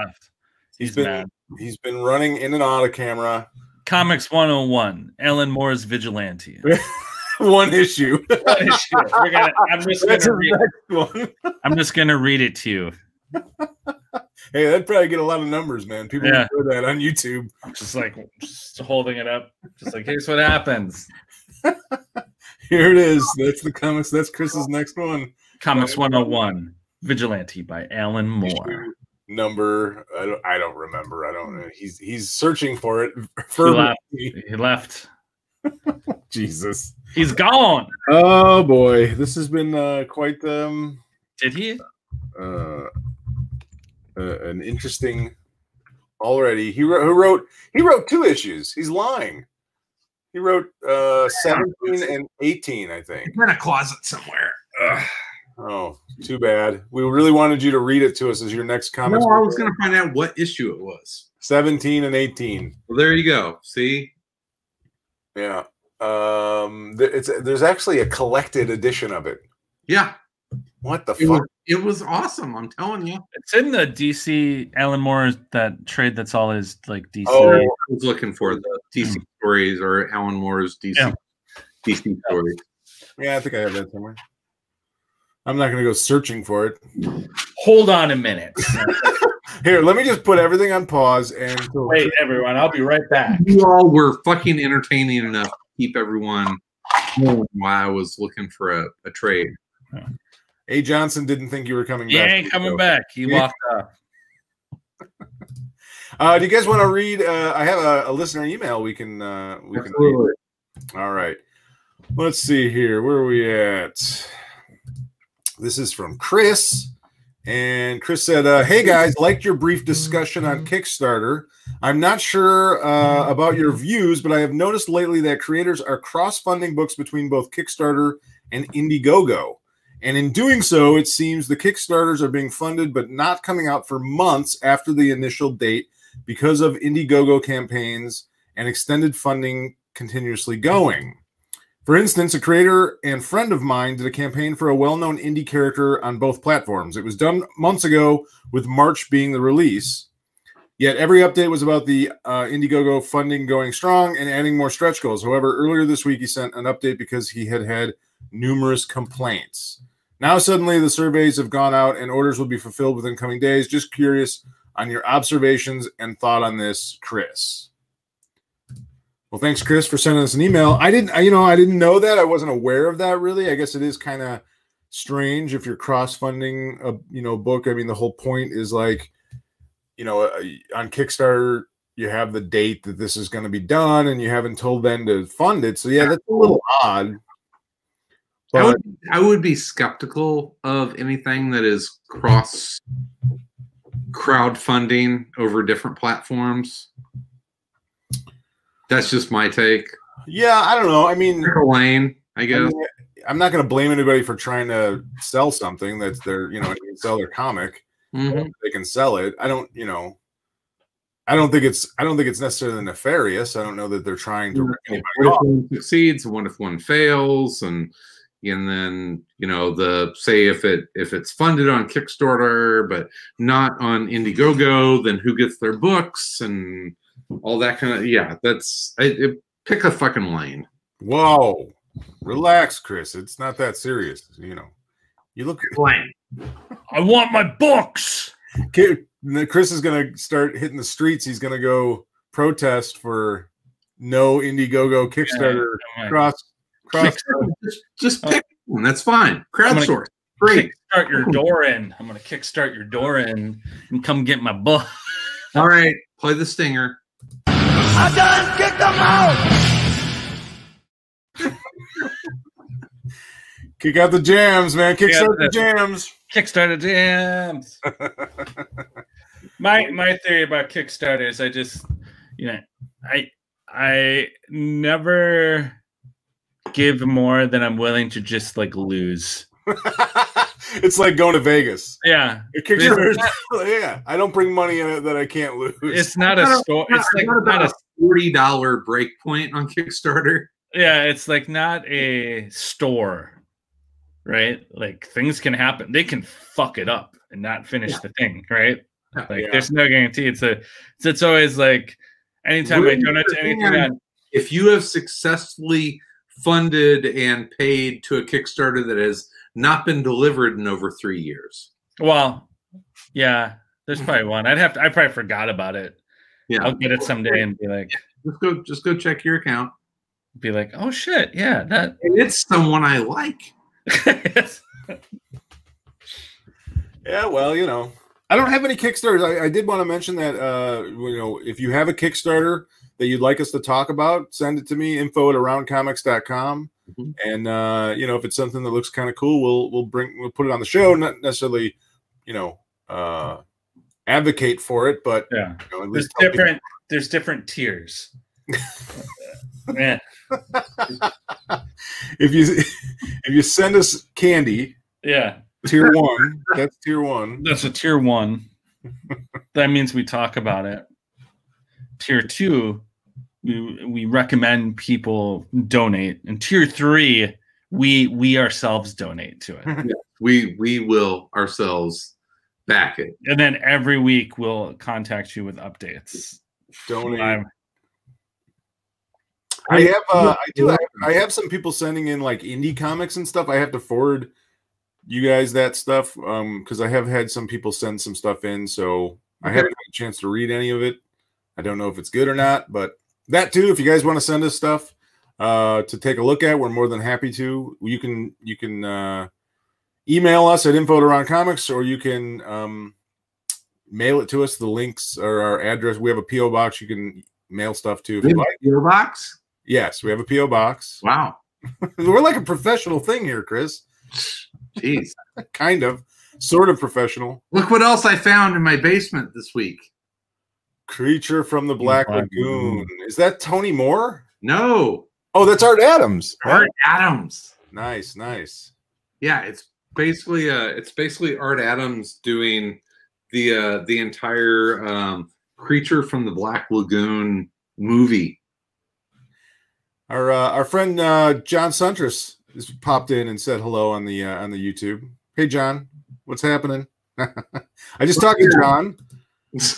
He's been mad. He's been running in and out of camera. Comics 101. Alan Moore's Vigilante. *laughs* One issue. We're gonna, I'm just gonna read. I'm just gonna read it to you. Hey, that'd probably get a lot of numbers, man. People Yeah. enjoy that on YouTube. Just like just holding it up. Just like here's what happens. *laughs* Here it is. That's the comics. That's Chris's next one. Comics 101. Vigilante by Alan Moore. Number I don't, I don't remember. I don't know. He's he's searching for it. He For left. He left. *laughs* Jesus. He's gone. Oh boy, this has been uh, quite um Did he? uh, uh, an interesting already. He wrote, who wrote he wrote two issues. He's lying. He wrote uh 17 and 18, I think. It's in a closet somewhere. Ugh. Oh, too bad. We really wanted you to read it to us as your next comment. No, comics. I was going to find out what issue it was. 17 and 18. Well, there you go. See, Yeah. Um it's there's actually a collected edition of it. yeah, What the it fuck? was, it was awesome. I'm telling you. It's in the DC Alan Moore that trade that's all his like DC. Oh. I was looking for the DC stories or Alan Moore's DC Yeah. DC stories. Yeah, I think I have that somewhere. I'm not going to go searching for it. Hold on a minute. *laughs* Here, let me just put everything on pause and Wait, everyone, I'll be right back. You all were fucking entertaining enough to keep everyone knowing why I was looking for a, a trade. A Johnson didn't think you were coming He back. ain't coming So- back. He Yeah. walked off. *laughs* Uh, do you guys want to read? Uh, I have a, a listener email. We can. Uh, we can. Read. All right. Let's see here. Where are we at? This is from Chris. And Chris said, uh, Hey guys, liked your brief discussion on Kickstarter. I'm not sure uh, about your views, but I have noticed lately that creators are cross funding books between both Kickstarter and Indiegogo. And in doing so, it seems the Kickstarters are being funded but not coming out for months after the initial date because of Indiegogo campaigns and extended funding continuously going. For instance, a creator and friend of mine did a campaign for a well known indie character on both platforms. It was done months ago, with March being the release. Yet every update was about the uh, Indiegogo funding going strong and adding more stretch goals. However, earlier this week, he sent an update because he had had numerous complaints. Now, suddenly, the surveys have gone out and orders will be fulfilled within coming days. Just curious on your observations and thought on this, Chris. Well, thanks, Chris, for sending us an email. I didn't, I- you know, I didn't know that. I wasn't aware of that. Really, I guess it is kind of strange if you're cross-funding a, you know, book. I mean, the whole point is like, you know, uh, on Kickstarter, you have the date that this is going to be done, and you haven't told them to fund it. So yeah, that's a little odd. I would, I would be skeptical of anything that is cross crowdfunding over different platforms. That's just my take. yeah, I don't know. I mean, Lane, I I guess. mean, I'm not going to blame anybody for trying to sell something that's their, you know, sell their comic. Mhm. They can sell it. I don't, you know, I don't think it's, I don't think it's necessarily nefarious. I don't know that they're trying to anybody What if one succeeds and what if one fails? And and then you know the say if it if it's funded on Kickstarter but not on Indiegogo, then who gets their books and all that kind of yeah. That's it, it, pick a fucking lane. Whoa, relax, Chris. It's not that serious. You know, you look. *laughs* Lane. I want my books. Kid- Chris is gonna start hitting the streets. He's gonna go protest for no Indiegogo Kickstarter Yeah, cross cross. Just, just pick oh. one. That's fine. gonna- Crowdsource. Great. Kickstart your door in. I'm gonna kickstart your door in and come get my book. All right. Play the stinger. I just kick out Kick out the jams, man. Kickstart the jams. Kickstarter jams. *laughs* my my theory about Kickstarter is I just you know I I never give more than I'm willing to just like lose. *laughs* it's like going to Vegas. Yeah. Kickstarter. *laughs* yeah, I don't bring money in it that I can't lose. It's not a Not a- store. It's like not not about a a forty dollar break point on Kickstarter. yeah. It's like not a store, right? Like things can happen. They can fuck it up and not finish the thing, right? Like Yeah. there's no guarantee. It's a. It's, it's always like anytime I Really? donate to anything Yeah. on If you have successfully funded and paid to a Kickstarter that has not been delivered in over three years, Well, yeah, there's hmm. probably one. I'd have to. I probably forgot about it. Yeah, I'll get it someday and be like, just go just go check your account. be like, oh shit, yeah, that. And it's someone I like. *laughs* Yeah, well, you know, I don't have any Kickstarters. I, I did want to mention that, uh, you know, if you have a Kickstarter that you'd like us to talk about, send it to me, info at aroundcomics.com. Mhm. And, uh, you know, if it's something that looks kind of cool, we'll, we'll bring, we'll put it on the show, not necessarily, you know, uh, advocate for it, but, yeah, you know, at there's least tell people- different. There's different tiers. *laughs* yeah, *laughs* if you, if you send us candy, yeah. tier one, that's tier one. *laughs* That's a tier one. that means we talk about it. Tier two, we we recommend people donate, and tier three, we we ourselves donate to it. We we will ourselves back it. and then every week we'll contact you with updates. Donate. Um, I have uh, I do have, I have some people sending in like indie comics and stuff. I have to forward you guys that stuff um because I have had some people send some stuff in, so I haven't had a chance to read any of it. I don't know if it's good or not, but that too. If you guys want to send us stuff uh to take a look at, we're more than happy to. You can you can uh email us at info around comics or you can um mail it to us. The links or our address. We have a PO box. You can mail stuff to if you like. Your box? Yes, we have a PO box. Wow. *laughs* We're like a professional thing here, Chris. Jeez. *laughs* Kind of, sort of professional. Look what else I found in my basement this week. Creature from the Black Black Lagoon. Is that Tony Moore? No, Oh, that's Art Adams. Art Adams. Nice, nice. Yeah, it's basically uh it's basically Art Adams doing the uh the entire um creature from the Black Lagoon movie. Our uh, our friend uh, John Siuntres has popped in and said hello on the uh, on the YouTube. Hey, John, what's happening? *laughs* I just talked to John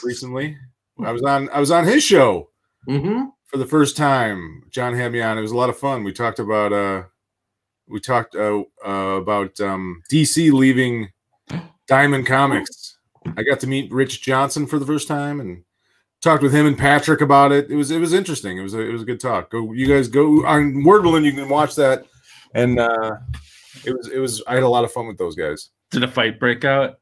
recently. I was on I was on his show. hmm for the first time. John had me on. It was a lot of fun. We talked about uh we talked uh, uh about um DC leaving Diamond Comics. I got to meet Rich Johnston for the first time and talked with him and Patrick about it. It was it was interesting. It was a, it was a good talk. Go you guys go on Wordballoon. You can watch that. And uh it was it was I had a lot of fun with those guys. Did a fight break out?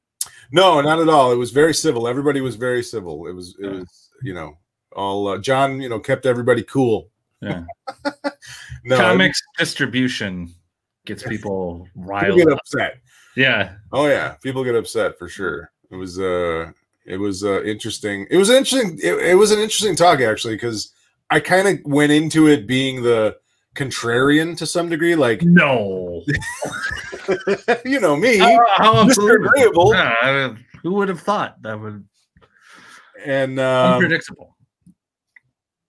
No, not at all. It was very civil. Everybody was very civil. It was it Yeah. was you know all uh, John you know kept everybody cool. Yeah. *laughs* No, Comics distribution gets people people riled get up. upset. Yeah. Oh yeah, people get upset for sure. It was uh it was uh interesting. It was interesting it, it was an interesting talk actually because I kind of went into it being the contrarian to some degree like No. *laughs* you know me How, how Mr. unbelievable. Agreeable Yeah, I- who would have thought that would and um, unpredictable?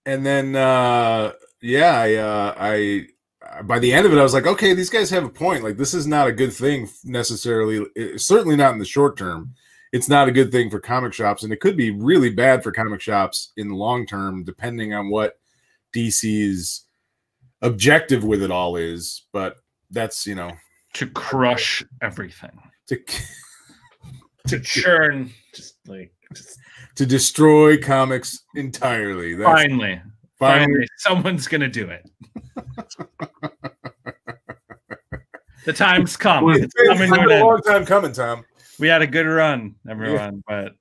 and then uh yeah I uh I by the end of it, I was like, okay, these guys have a point. Like, this is not a good thing necessarily. It- certainly not in the short term. It's not a good thing for comic shops, and it could be really bad for comic shops in the long term, depending on what DC's objective with it all is. But that's you know to crush everything, to *laughs* to churn, just like just to destroy comics entirely. That's finally, finally finally, someone's gonna do it. *laughs* the time's come. Well, It's coming to been an a end. long time coming, Tom. We had a good run, everyone, but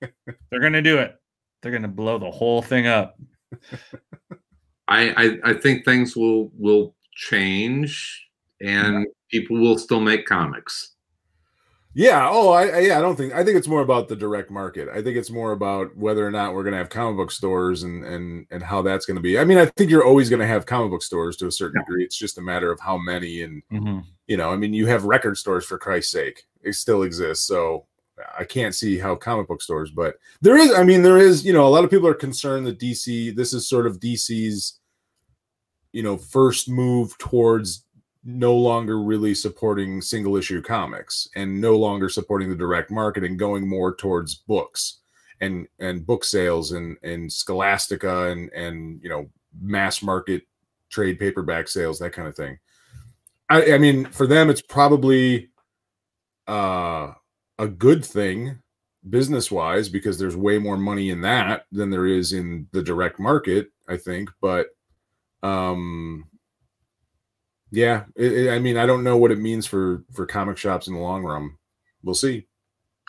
they're gonna do it. They're gonna blow the whole thing up. *laughs* I, I I think things will will change, and people will still make comics. Yeah. Oh, I, I yeah. I don't think. I think it's more about the direct market. I think it's more about whether or not we're going to have comic book stores and and and how that's going to be. I mean, I think you're always going to have comic book stores to a certain degree. It's just a matter of how many. And mm-hmm. you know, I mean, you have record stores for Christ's sake. It still exists. So I can't see how comic book stores, but there is. I mean, there is. You know, a lot of people are concerned that DC. This is sort of DC's. You know, first move towards no longer really supporting single issue comics and no longer supporting the direct market and going more towards books and and book sales and and scholastica and and you know mass market trade paperback sales that kind of thing. I i mean for them it's probably uh a good thing business wise because there's way more money in that than there is in the direct market i think but um yeah, it, it- I mean, I don't know what it means for for comic shops in the long run. We'll see.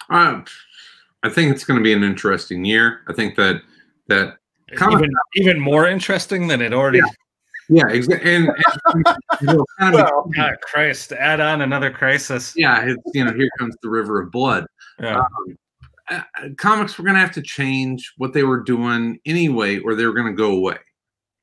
Uh, I think it's going to be an interesting year. I think that that Comic- Even even more interesting than it already. yeah, exactly. And, and it'll kind of be- God, Christ! Add on another crisis. yeah, it's you know here comes the river of blood. Yeah. uh, comics were going to have to change what they were doing anyway, or they were going to go away.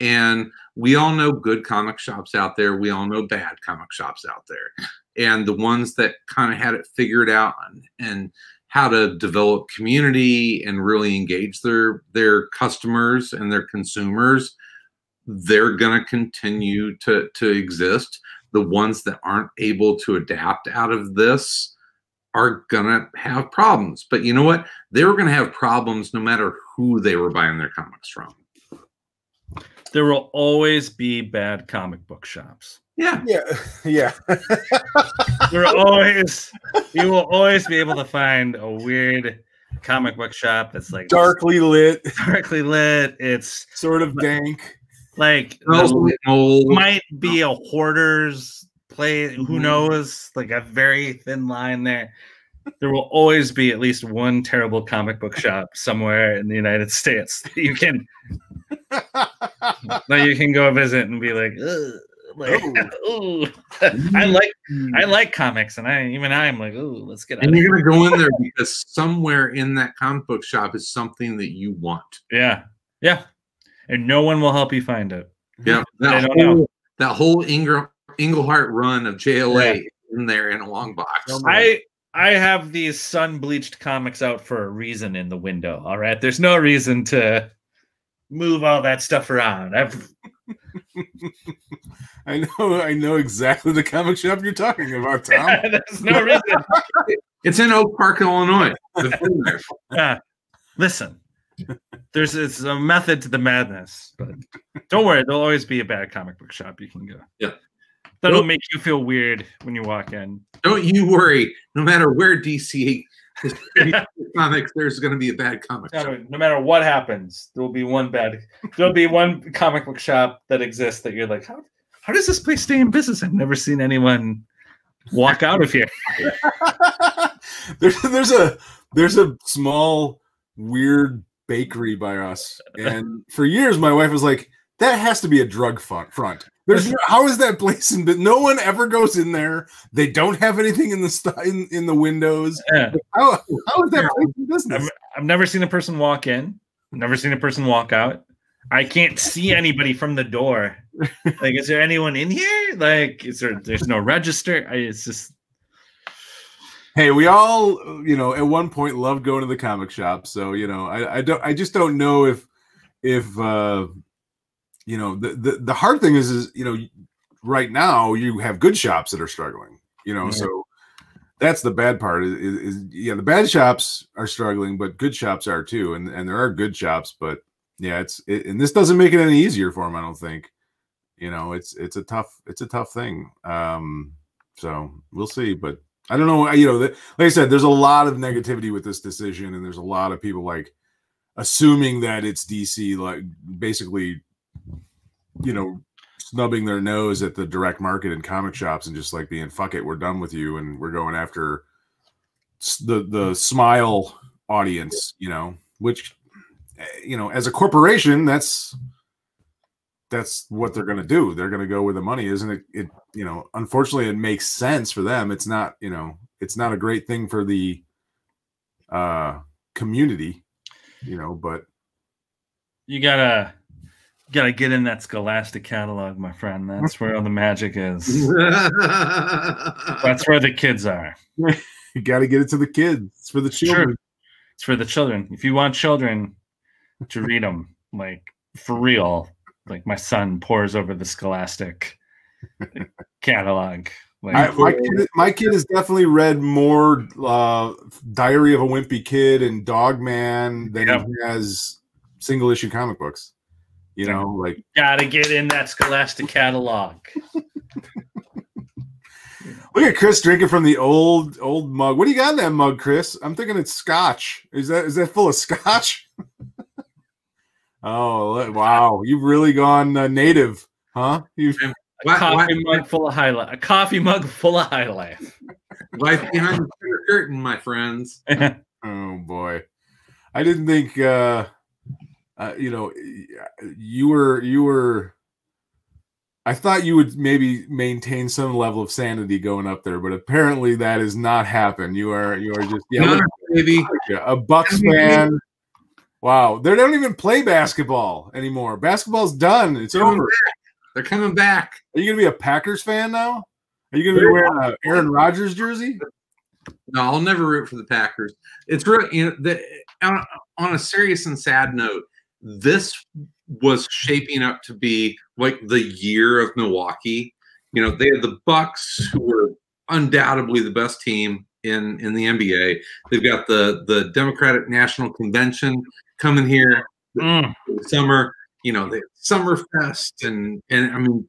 And we all know good comic shops out there. We all know bad comic shops out there. And the ones that kind of had it figured out and, and how to develop community and really engage their their customers and their consumers, they're going to continue to to exist. The ones that aren't able to adapt out of this, are gonna have problems. But you know what? They were gonna have problems no matter who they were buying their comics from. There will always be bad comic book shops. Yeah. Yeah, *laughs* yeah. There will always you will always be able to find a weird comic book shop that's like Darkly lit, *laughs* darkly lit. It's sort of dank. like Smells the- might be a hoarder's play. Who Mhm. knows? Like a very thin line there. There will always be at least one terrible comic book shop somewhere in the United States that you can *laughs* that you can go visit and be like, like ooh. *laughs* *laughs* I like I mm. like comics, and I even I'm like, ooh, let's get out. and Of you're here. gonna go in there because somewhere in that comic book shop is something that you want. Yeah, yeah, and no one will help you find it. Yeah. They That don't know. whole, that whole Ingram Englehart run of JLA in there in a long box. I I have these sun bleached comics out for a reason in the window. All right, there's no reason to move all that stuff around. I've *laughs* I know, I know exactly the comic shop you're talking about, *laughs* Tom. there's no reason. *laughs* It's in Oak Park, Illinois. It's. Yeah. Listen, there's it's a method to the madness, but don't worry, there'll always be a bad comic book shop you can go. Yeah. That'll Well- make you feel weird when you walk in. Don't you worry. No matter where DC distributes *laughs* comics, there's going to be a bad comic No, shop. no no matter what happens, there will be one bad. There'll be one comic book shop that exists that you're like, how, how does this place stay in business? I've never seen anyone walk out of here. *laughs* there's there's a there's a small weird bakery by us, and for years my wife was like, "That has to be a drug front." There's no- how is that blazing? But no one ever goes in there. They don't have anything in the st- in, in the windows. Yeah. How, how is that place business? I've, I've never seen a person walk in. I've never seen a person walk out. I can't see anybody from the door. Like, is there anyone in here? Like, is there? There's no register. I, it's just hey we all you know at one point loved going to the comic shop so you know i, I don't i just don't know if if uh you know the, the the hard thing is is you know right now you have good shops that are struggling. You know, Yeah. so that's the bad part. Is, is, yeah, the bad shops are struggling, but good shops are too, and and there are good shops, but yeah, it's it, and this doesn't make it any easier for them. I don't think. You know, it's it's a tough it's a tough thing. Um, so we'll see, but I don't know. You know, the, like I said, there's a lot of negativity with this decision, and there's a lot of people like assuming that it's DC, like basically, you know, snubbing their nose at the direct market and comic shops and just like being fuck it, we're done with you, and we're going after the the smile audience. You know, which eh, you know, as a corporation, that's that's what they're going to do. They're going to go where the money is, and it, it, you know, unfortunately, it makes sense for them. It's not, you know, it's not a great thing for the uh community, you know, but You gotta gotta get in that Scholastic catalog, my friend. That's where all the magic is. That's where the kids are. *laughs* you got to get it to the kids. It's for the children. It's for the children. If you want children to read them, like for real, like my son pores over the Scholastic catalog. Like, I, my, kid, my kid has definitely read more uh, Diary of a Wimpy Kid and Dog Man than Yep. he has single issue comic books. You know, like gotta get in that Scholastic catalog. Look at Chris drinking from the old old mug. What do you got in that mug, Chris? I'm thinking it's scotch. Is that is that full of scotch? *laughs* oh wow, you've really gone uh, native, huh? You've, A Why- coffee why- mug full of high life. A coffee mug full of high life. Life behind the curtain, my friends. *laughs* oh boy, I didn't think. uh uh, you know, you were you were. I thought you would maybe maintain some level of sanity going up there, but apparently that has not happened. You are you are just yeah. No, look- baby. Yeah, a Bucks fan. Wow, they don't even play basketball anymore. Basketball's done. It's Coming over. back. They're coming back. Are you gonna be a Packers fan now? Are you gonna be wearing a Aaron Rodgers jersey? No, I'll never root for the Packers. It's really you know the on, on a serious and sad note. This was shaping up to be like the year of Milwaukee. You know, they had the Bucks, who were undoubtedly the best team in in the NBA. They've got the the Democratic National Convention coming here Mm. summer. You know, the Summerfest, and and I mean,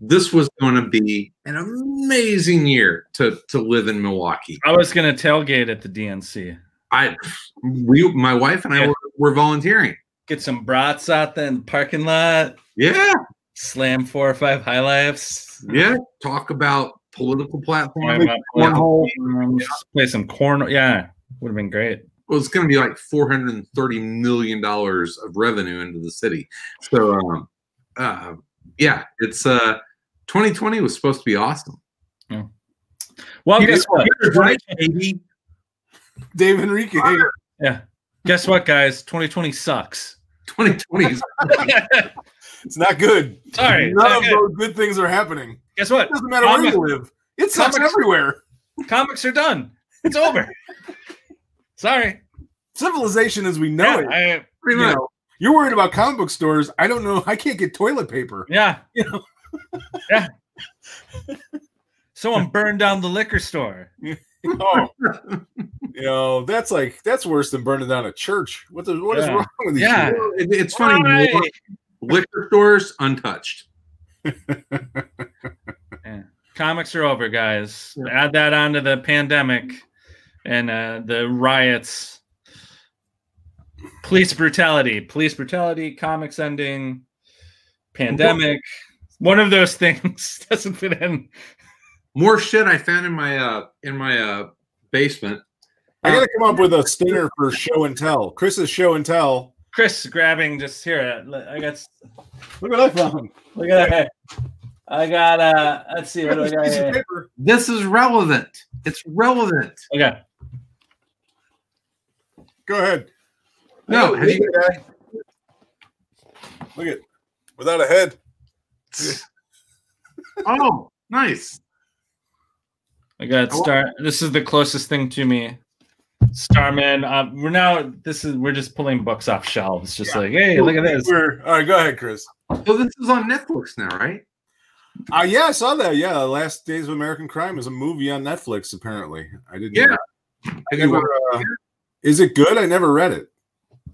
this was going to be an amazing year to to live in Milwaukee. I was gonna tailgate at the DNC. I we my wife and I Yeah. were, were volunteering. Get some brats out there in the parking lot. Yeah, Slam four or five high lifes. yeah. Talk about political platform. Play my- Cornhole. Play some corn. Yeah, would have been great. Well, it's going to be like four hundred and thirty million dollars of revenue into the city. So, um, uh, yeah, it's uh, 2020 was supposed to be awesome. Well, You- guess what? you're right, baby. Dave Enrique. Yeah. Guess what, guys? 2020 sucks. 2020 is *laughs* It's not good. Sorry. None not of good. those good things are happening. Guess what? It doesn't matter where Comic- you live. It sucks Comics- everywhere. Comics are done. It's over. *laughs* Sorry. Civilization as we know Yeah, it. I- pretty You much. know, you're worried about comic book stores. I don't know. I can't get toilet paper. yeah. You know. yeah. *laughs* Someone burned down the liquor store. Oh, you know that's like that's worse than burning down a church. What the, what is Yeah. wrong with these? Yeah. people? It- it's funny. Why? more Liquor stores untouched. *laughs* Comics are over, guys. Add that onto the pandemic and uh, the riots. Police brutality, police brutality, comics ending, pandemic. One of those *laughs* things doesn't fit in. More shit I found in my uh in my uh basement. I gotta come up with a stinger for show and tell. Chris's show and tell. Chris grabbing just here. uh, I got. Look what I found. Look at that. I got. uh Let's see. What do I This got here? This is relevant. It's relevant. Okay. Go ahead. No, Look have you, at. Look at without a head. *laughs* oh, nice. I got. Star. This is the closest thing to me. Starman. Uh, we're now. This is. We're just pulling books off shelves. Just Yeah. like, hey, look at this. We're- all right, go ahead, Chris. So this is on Netflix now, right? Uh, yeah, I saw that. Yeah, Last Days of American Crime is a movie on Netflix. Apparently, I didn't. Yeah. I never, uh, is it good? I never read it.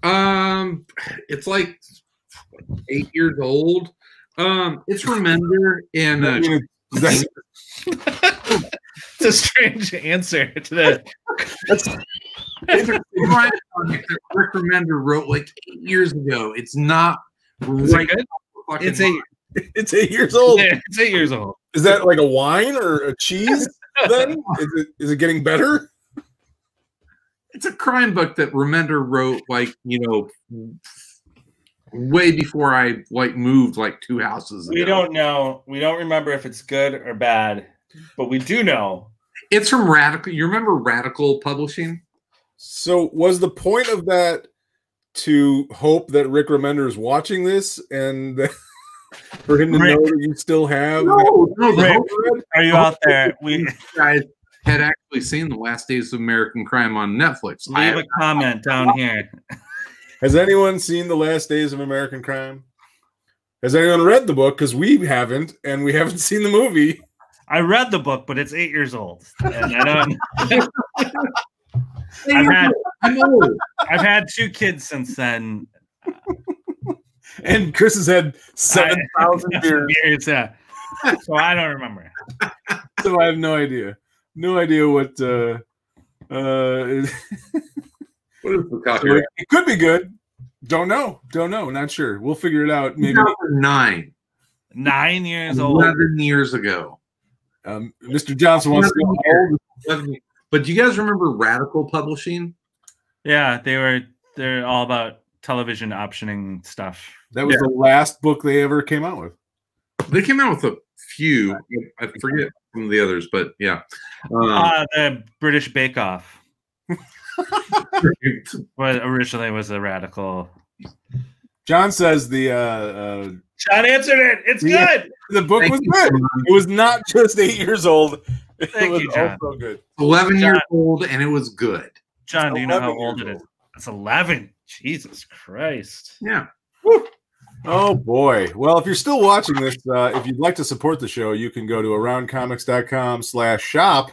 Um, it's like eight years old. Um, it's Remender and I uh, mean, it- *laughs* that's- *laughs* It's a strange answer to the. it's a crime comic that Rick Remender wrote like eight years ago. It's not Is it good? It's eight. it's eight years old. Yeah, it's eight years old. Is that like a wine or a cheese? *laughs* Then is it is it getting better? it's a crime book that Remender wrote like you know way before I like moved like two houses ago. We don't know. We don't remember if it's good or bad, but we do know. It's from Radical. You remember Radical Publishing? So was the point of that to hope that Rick Remender is watching this and *laughs* for him to Rick. know that you still have? No, no. Rick. hope Are you out there? We guys had actually seen the Last Days of American Crime on Netflix. I leave a comment down here. Has anyone seen The Last Days of American Crime? Has anyone read the book? Because we haven't, and we haven't *laughs* seen the movie. I read the book, but it's eight years old, and I don't. *laughs* I've had I'm old. I've had two kids since then. And Chris has had seven *laughs* thousand beers, years. Yeah. So I don't remember. *laughs* so I have no idea, no idea what. uh uh What is the so copyright? it could be good. Don't know. Don't know. Not sure. We'll figure it out. Maybe. 2009, Nine years old. 11 years ago. Um, Mr. Johnson wants to know how old 11 But do you guys remember Radical Publishing? Yeah, they were. They're all about television optioning stuff. that was the last book they ever came out with. They came out with a few. I forget some of the others, but yeah. Um, Uh, the British Bake Off, *laughs* what originally was a radical. John says the uh, uh John answered it. It's Yeah. good. the book Thank was you, good. John. It was not just eight years old. It Thank was you, John. also good. 11 John. years old, and it was good. John, do you know how 11 old it is? It's eleven. Jesus Christ. Yeah. Oh boy. Well, if you're still watching this, uh, if you'd like to support the show, you can go to aroundcomics.com slash shop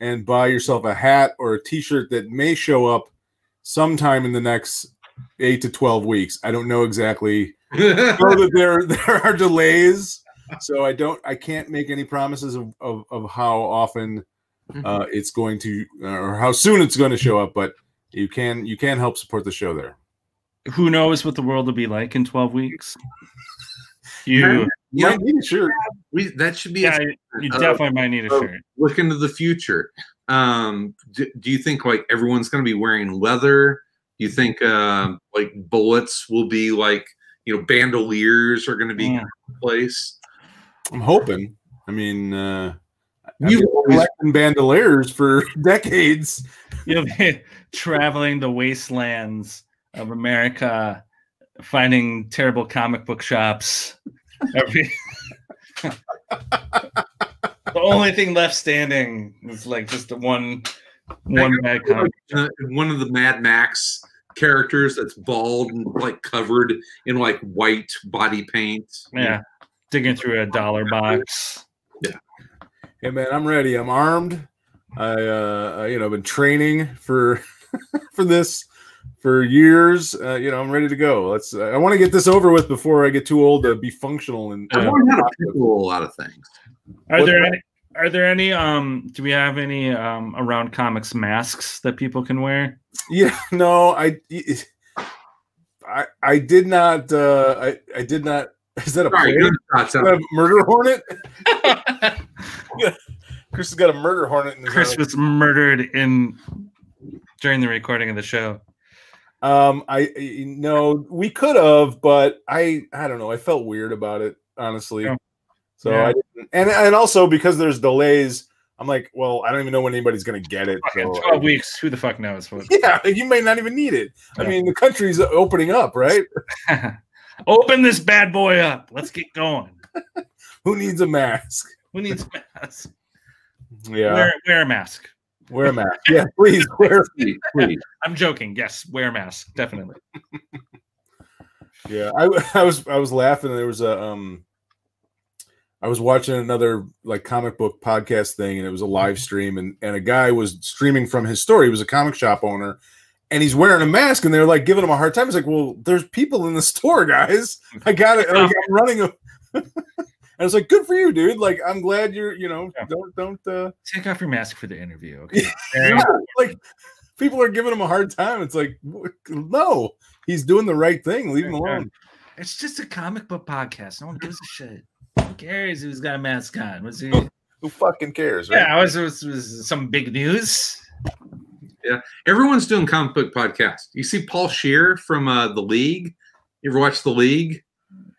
and buy yourself a hat or a t-shirt that may show up sometime in the next eight to twelve weeks. I don't know exactly. *laughs* I know that there *laughs* there are delays, so I don't I can't make any promises of, of, of how often uh, it's going to or how soon it's going to show up, but you can you can help support the show there. Who knows what the world will be like in twelve weeks? *laughs* You, You yeah, might need a shirt. we, that should be yeah, a you Uh, definitely might need a uh, shirt. look into the future. Um, do, do you think like everyone's going to be wearing leather? Do you think um, like bullets will be like you know bandoliers are going to be Yeah. place? I'm hoping. I mean, uh, You've been always- collecting bandoliers for *laughs* decades. You've been *laughs* traveling the wastelands of America, finding terrible comic book shops. Every... *laughs* the only thing left standing is like just the one one bad comic. Uh, one of the Mad Max characters that's bald and like covered in like white body paint. Yeah, digging through a dollar box. Yeah. Hey man, I'm ready. I'm armed. I, uh, you know, I've been training for *laughs* for this for years. Uh, you know, I'm ready to go. Let's. I want to get this over with before I get too old to be functional. And I've learned how to pickle a lot of things. Are What- there any? Are there any? Um, do we have any um around comics masks that people can wear? yeah, *laughs* no, I, I, I did not. Uh, I, I did not. *laughs* Is that a Sorry, plane? gunshots Is that a murder hornet? *laughs* Chris has got a murder hornet in his Chris house. was murdered in during the recording of the show. Um, I I- no, we could have, but I I don't know. I felt weird about it, honestly. Yeah. So Yeah. I didn't, and and also because there's delays, I'm like, well, I don't even know when anybody's gonna get it. So Twelve I- weeks. Who the fuck knows? What? *laughs* yeah, you may not even need it. I mean, the country's opening up, right? *laughs* *laughs* Open this bad boy up. Let's get going. Who needs a mask? Who needs a mask? Yeah, Wear, wear a mask. wear a mask. Yeah, please wear. Please, please. I'm joking. Yes, wear a mask. Definitely. Yeah, I, I was I was laughing. There was a um, I was watching another like comic book podcast thing, and it was a live stream, and and a guy was streaming from his store. He was a comic shop owner, and he's wearing a mask, and they're like giving him a hard time. It's like, well, there's people in the *laughs* store, guys. I got it. Like, I'm running a. *laughs* And it's like, good for you, dude. Like, I'm glad you're, you know, Yeah. don't, don't, uh, Take off your mask for the interview. Okay. *laughs* yeah, like, people are giving him a hard time. It's like, no, he's doing the right thing. Leave him alone. It's just a comic book podcast. No one gives a shit. Who cares who's got a mask on? Was he? Who fucking cares? Right? Yeah, was, was was some big news? Yeah, everyone's doing comic book podcasts. You see Paul Scheer from uh, the League. You ever watch the League?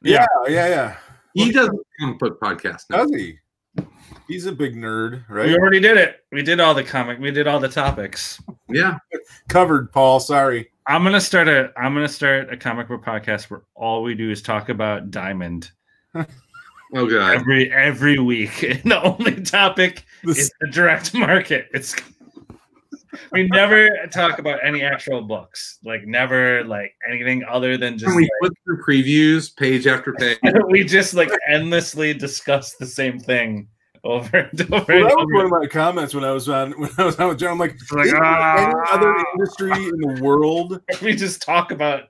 yeah, yeah, yeah. He does a comic book podcast now. Does he? He's a big nerd, right? We already did it. We did all the comic. We did all the topics. Yeah, Covered, Paul. Sorry. I'm gonna start a. I'm gonna start a comic book podcast where all we do is talk about Diamond *laughs* oh god. every every week. *laughs* And the only topic This, is the direct market. It's we never talk about any actual books. Like never like anything other than just Can we flip through previews page after *laughs* page? we just like endlessly discuss the same thing over and over. well, and that was over. one of my comments when I was on when I was on with John. I'm like, like, "Is there any ah. other industry in the world *laughs* we just talk about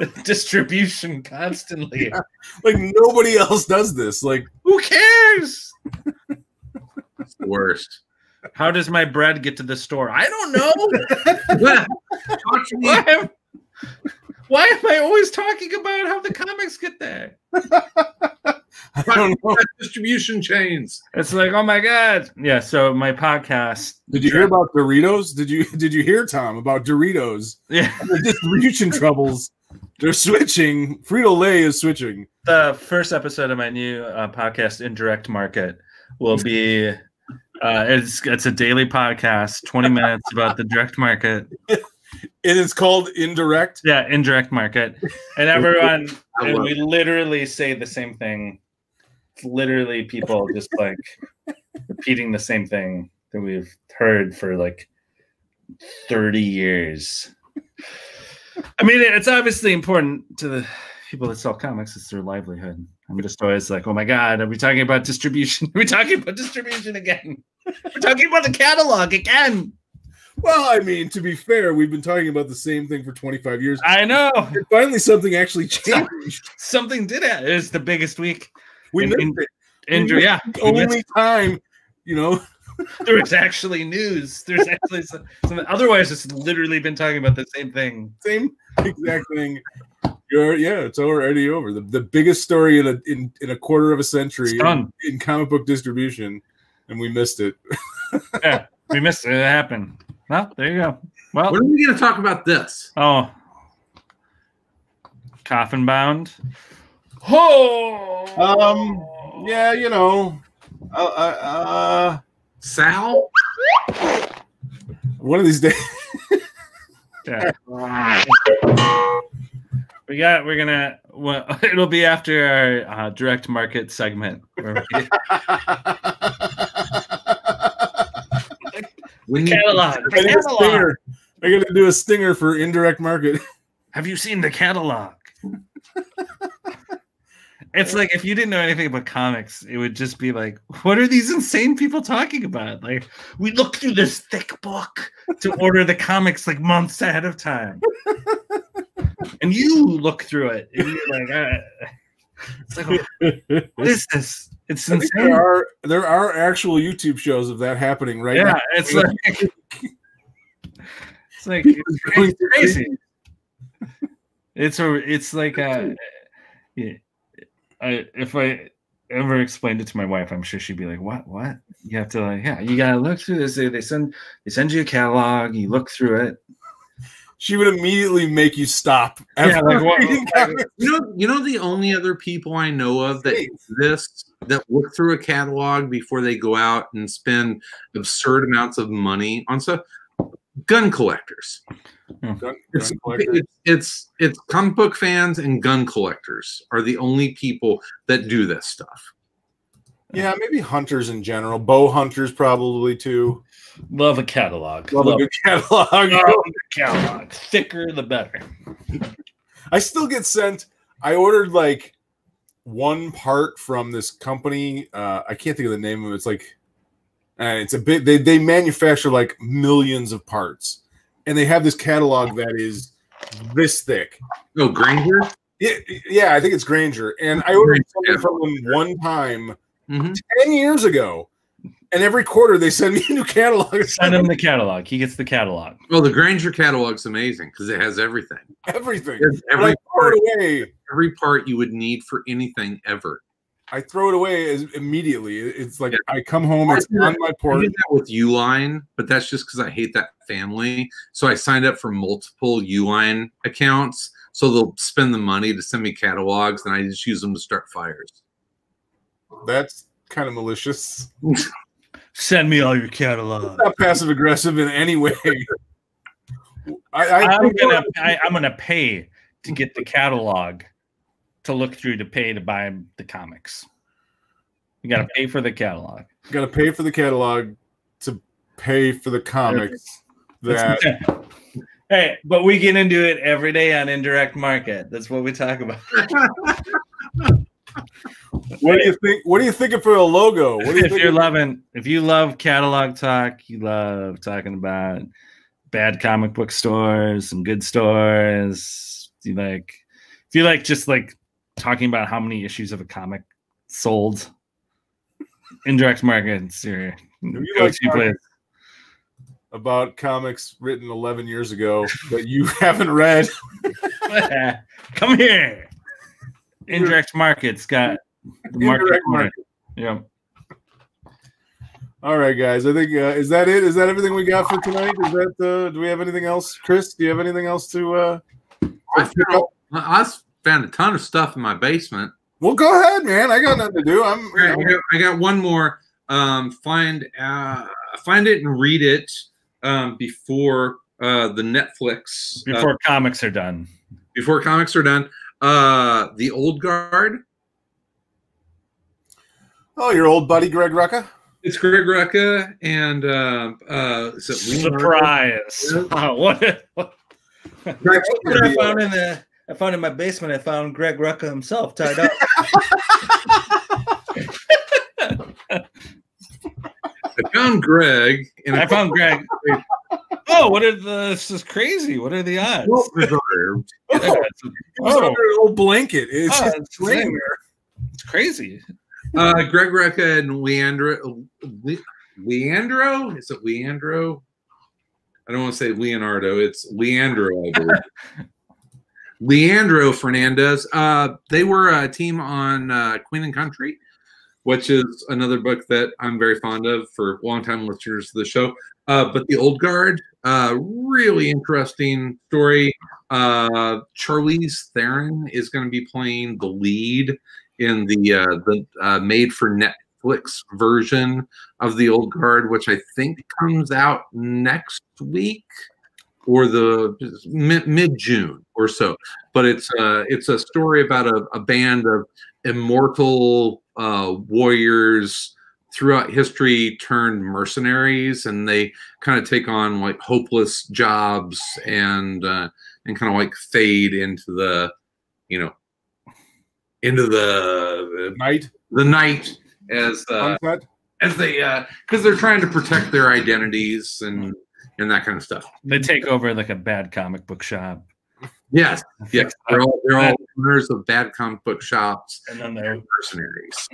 *laughs* distribution constantly. Yeah. like nobody else does this? Like, Who cares? It's the worst. How does my bread get to the store? I don't know. *laughs* Talk to me. why, am, why am I always talking about how the comics get there? I don't know. distribution chains. It's like, oh my god. Yeah, so my podcast. Did you hear about Doritos? Did you did you hear Tom about Doritos? Yeah. The distribution troubles. They're switching. Frito Lay is switching. the first episode of my new uh, podcast indirect market will be *laughs* uh, it's it's a daily podcast 20 minutes about the direct market And it's called indirect. yeah indirect market and everyone and we literally say the same thing it's literally people just like repeating the same thing that we've heard for like 30 years i mean it's obviously important to the people that sell comics it's their livelihood. I'm just always like oh my god are we talking about distribution? *laughs* Are we talking about distribution again? We're talking about the catalog again. Well, I mean, to be fair, we've been talking about the same thing for 25 years. i know. And finally, something actually *laughs* changed. something did it it's the biggest week We In- missed in- it. in, yeah The only time, you know, there's actually news. There's actually some, some. Otherwise, it's literally been talking about the same thing. same exact thing. You're, yeah, it's already over. The, the biggest story in a in, in a quarter of a century in, in comic book distribution, and we missed it. *laughs* Yeah, we missed it. It happened. Well, there you go. Well, When are we going to talk about this? oh, coffin bound. Oh, Um, Yeah, you know, uh, uh, uh, Sal? one of these days. Yeah. We got. We're gonna. Well, *laughs* it'll be after our uh, direct market segment. Where we, When you- catalog. I need a catalog. stinger. I got to do a stinger for indirect market. Have you seen the catalog? It's like if you didn't know anything about comics, it would just be like, what are these insane people talking about? Like, we look through this thick book to *laughs* order the comics like months ahead of time. and you look through it and you're like, uh, it's like, what is this? It's insane. there are there are actual YouTube shows of that happening right yeah, now. it's like *laughs* it's like it's, crazy. It's a it's like a yeah, I, if I ever explained it to my wife, I'm sure she'd be like, "What? What? You have to like, yeah, you gotta look through this. They, they send they send you a catalog, you look through it. She would immediately make you stop. Yeah, like, what- You know, you know the only other people I know of that exist that look through a catalog before they go out and spend absurd amounts of money on stuff. Gun collectors. Gun- It's, gun collector. it's it's it's comic book fans and gun collectors are the only people that do this stuff. yeah, maybe hunters in general. Bow hunters probably too. Love a catalog. Love a good catalog. *laughs* Love a catalog. Thicker the better. I still get sent. I ordered like one part from this company. Uh, I can't think of the name of it. It's like uh, it's a bit. They they manufacture like millions of parts, and they have this catalog that is this thick. Oh, Grainger. Yeah, yeah, I think it's Grainger, and I ordered something from them one time Mhm. ten years ago, and every quarter they send me a new catalog. Send him the catalog. He gets the catalog. Well, the Grainger catalog's amazing because it has everything. everything. There's Every part, away. every part you would need for anything ever. I throw it away as, immediately. It's like Yeah. I come home, it's I do on that- my I porch. did that with Uline, but that's just because I hate that family. So I signed up for multiple Uline accounts, so they'll spend the money to send me catalogs, and I just use them to start fires. That's kind of malicious. *laughs* Send me all your catalog. Not passive aggressive in any way. *laughs* I, I I'm gonna I, I'm gonna pay to get the catalog to look through to pay to buy the comics. You gotta pay for the catalog. You got to pay for the catalog to pay for the comics. That hey, but we get into it every day on indirect market. That's what we talk about. *laughs* what do you think? What are you thinking for a logo? What you if you're loving, if you love catalog talk, you love talking about bad comic book stores and good stores. You like, if you like just like talking about how many issues of a comic sold, indirect markets, your you go-to talking- place. about comics written 11 years ago that you *laughs* haven't read. *laughs* Come here. Indirect markets got the market. Market. Yeah. All right, guys. I think uh, is that it? Is that everything we got for tonight? Is that uh, do we have anything else, Chris? Do you have anything else to? Uh... I found, I found a ton of stuff in my basement. Well, go ahead, man. I got nothing to do. I'm. All right, I got, I got one more. Um, find uh, find it and read it um, before uh, the Netflix uh, Before comics are done. before comics are done. Uh, the Old Guard. Oh, your old buddy Greg Rucka. It's Greg Rucka and uh, uh, is it Surprise! Wow, *laughs* what? what Greg What I Rucka. found in the I found in my basement, I found Greg Rucka himself tied up. *laughs* I found Greg and I found Greg. Oh, what are the? This is crazy. What are the odds? Well preserved. Oh, it's, it oh, under an old blanket. It's oh, it's laying insane. there. it's crazy. Uh, Greg Rucka and Leandro. Le, Leandro? Is it Leandro? I don't want to say Leonardo. It's Leandro, I believe. *laughs* Leandro Fernandez. Uh, they were a team on uh, Queen and Country, which is another book that I'm very fond of for longtime listeners to the show. Uh, but the Old Guard, uh, really interesting story. Uh, Charlize Theron is going to be playing the lead in the uh, the made for Netflix version of the Old Guard, which I think comes out next week or the mid, June or so. But it's uh, it's a story about a, a band of immortal uh, warriors throughout history turned mercenaries, and they kind of take on like hopeless jobs and uh, and kind of like fade into the you know into the Night? the night as uh, as they uh because they're trying to protect their identities and and that kind of stuff They take over like a bad comic book shop, yes *laughs* yes they're all they're all owners of bad comic book shops and then they're. mercenaries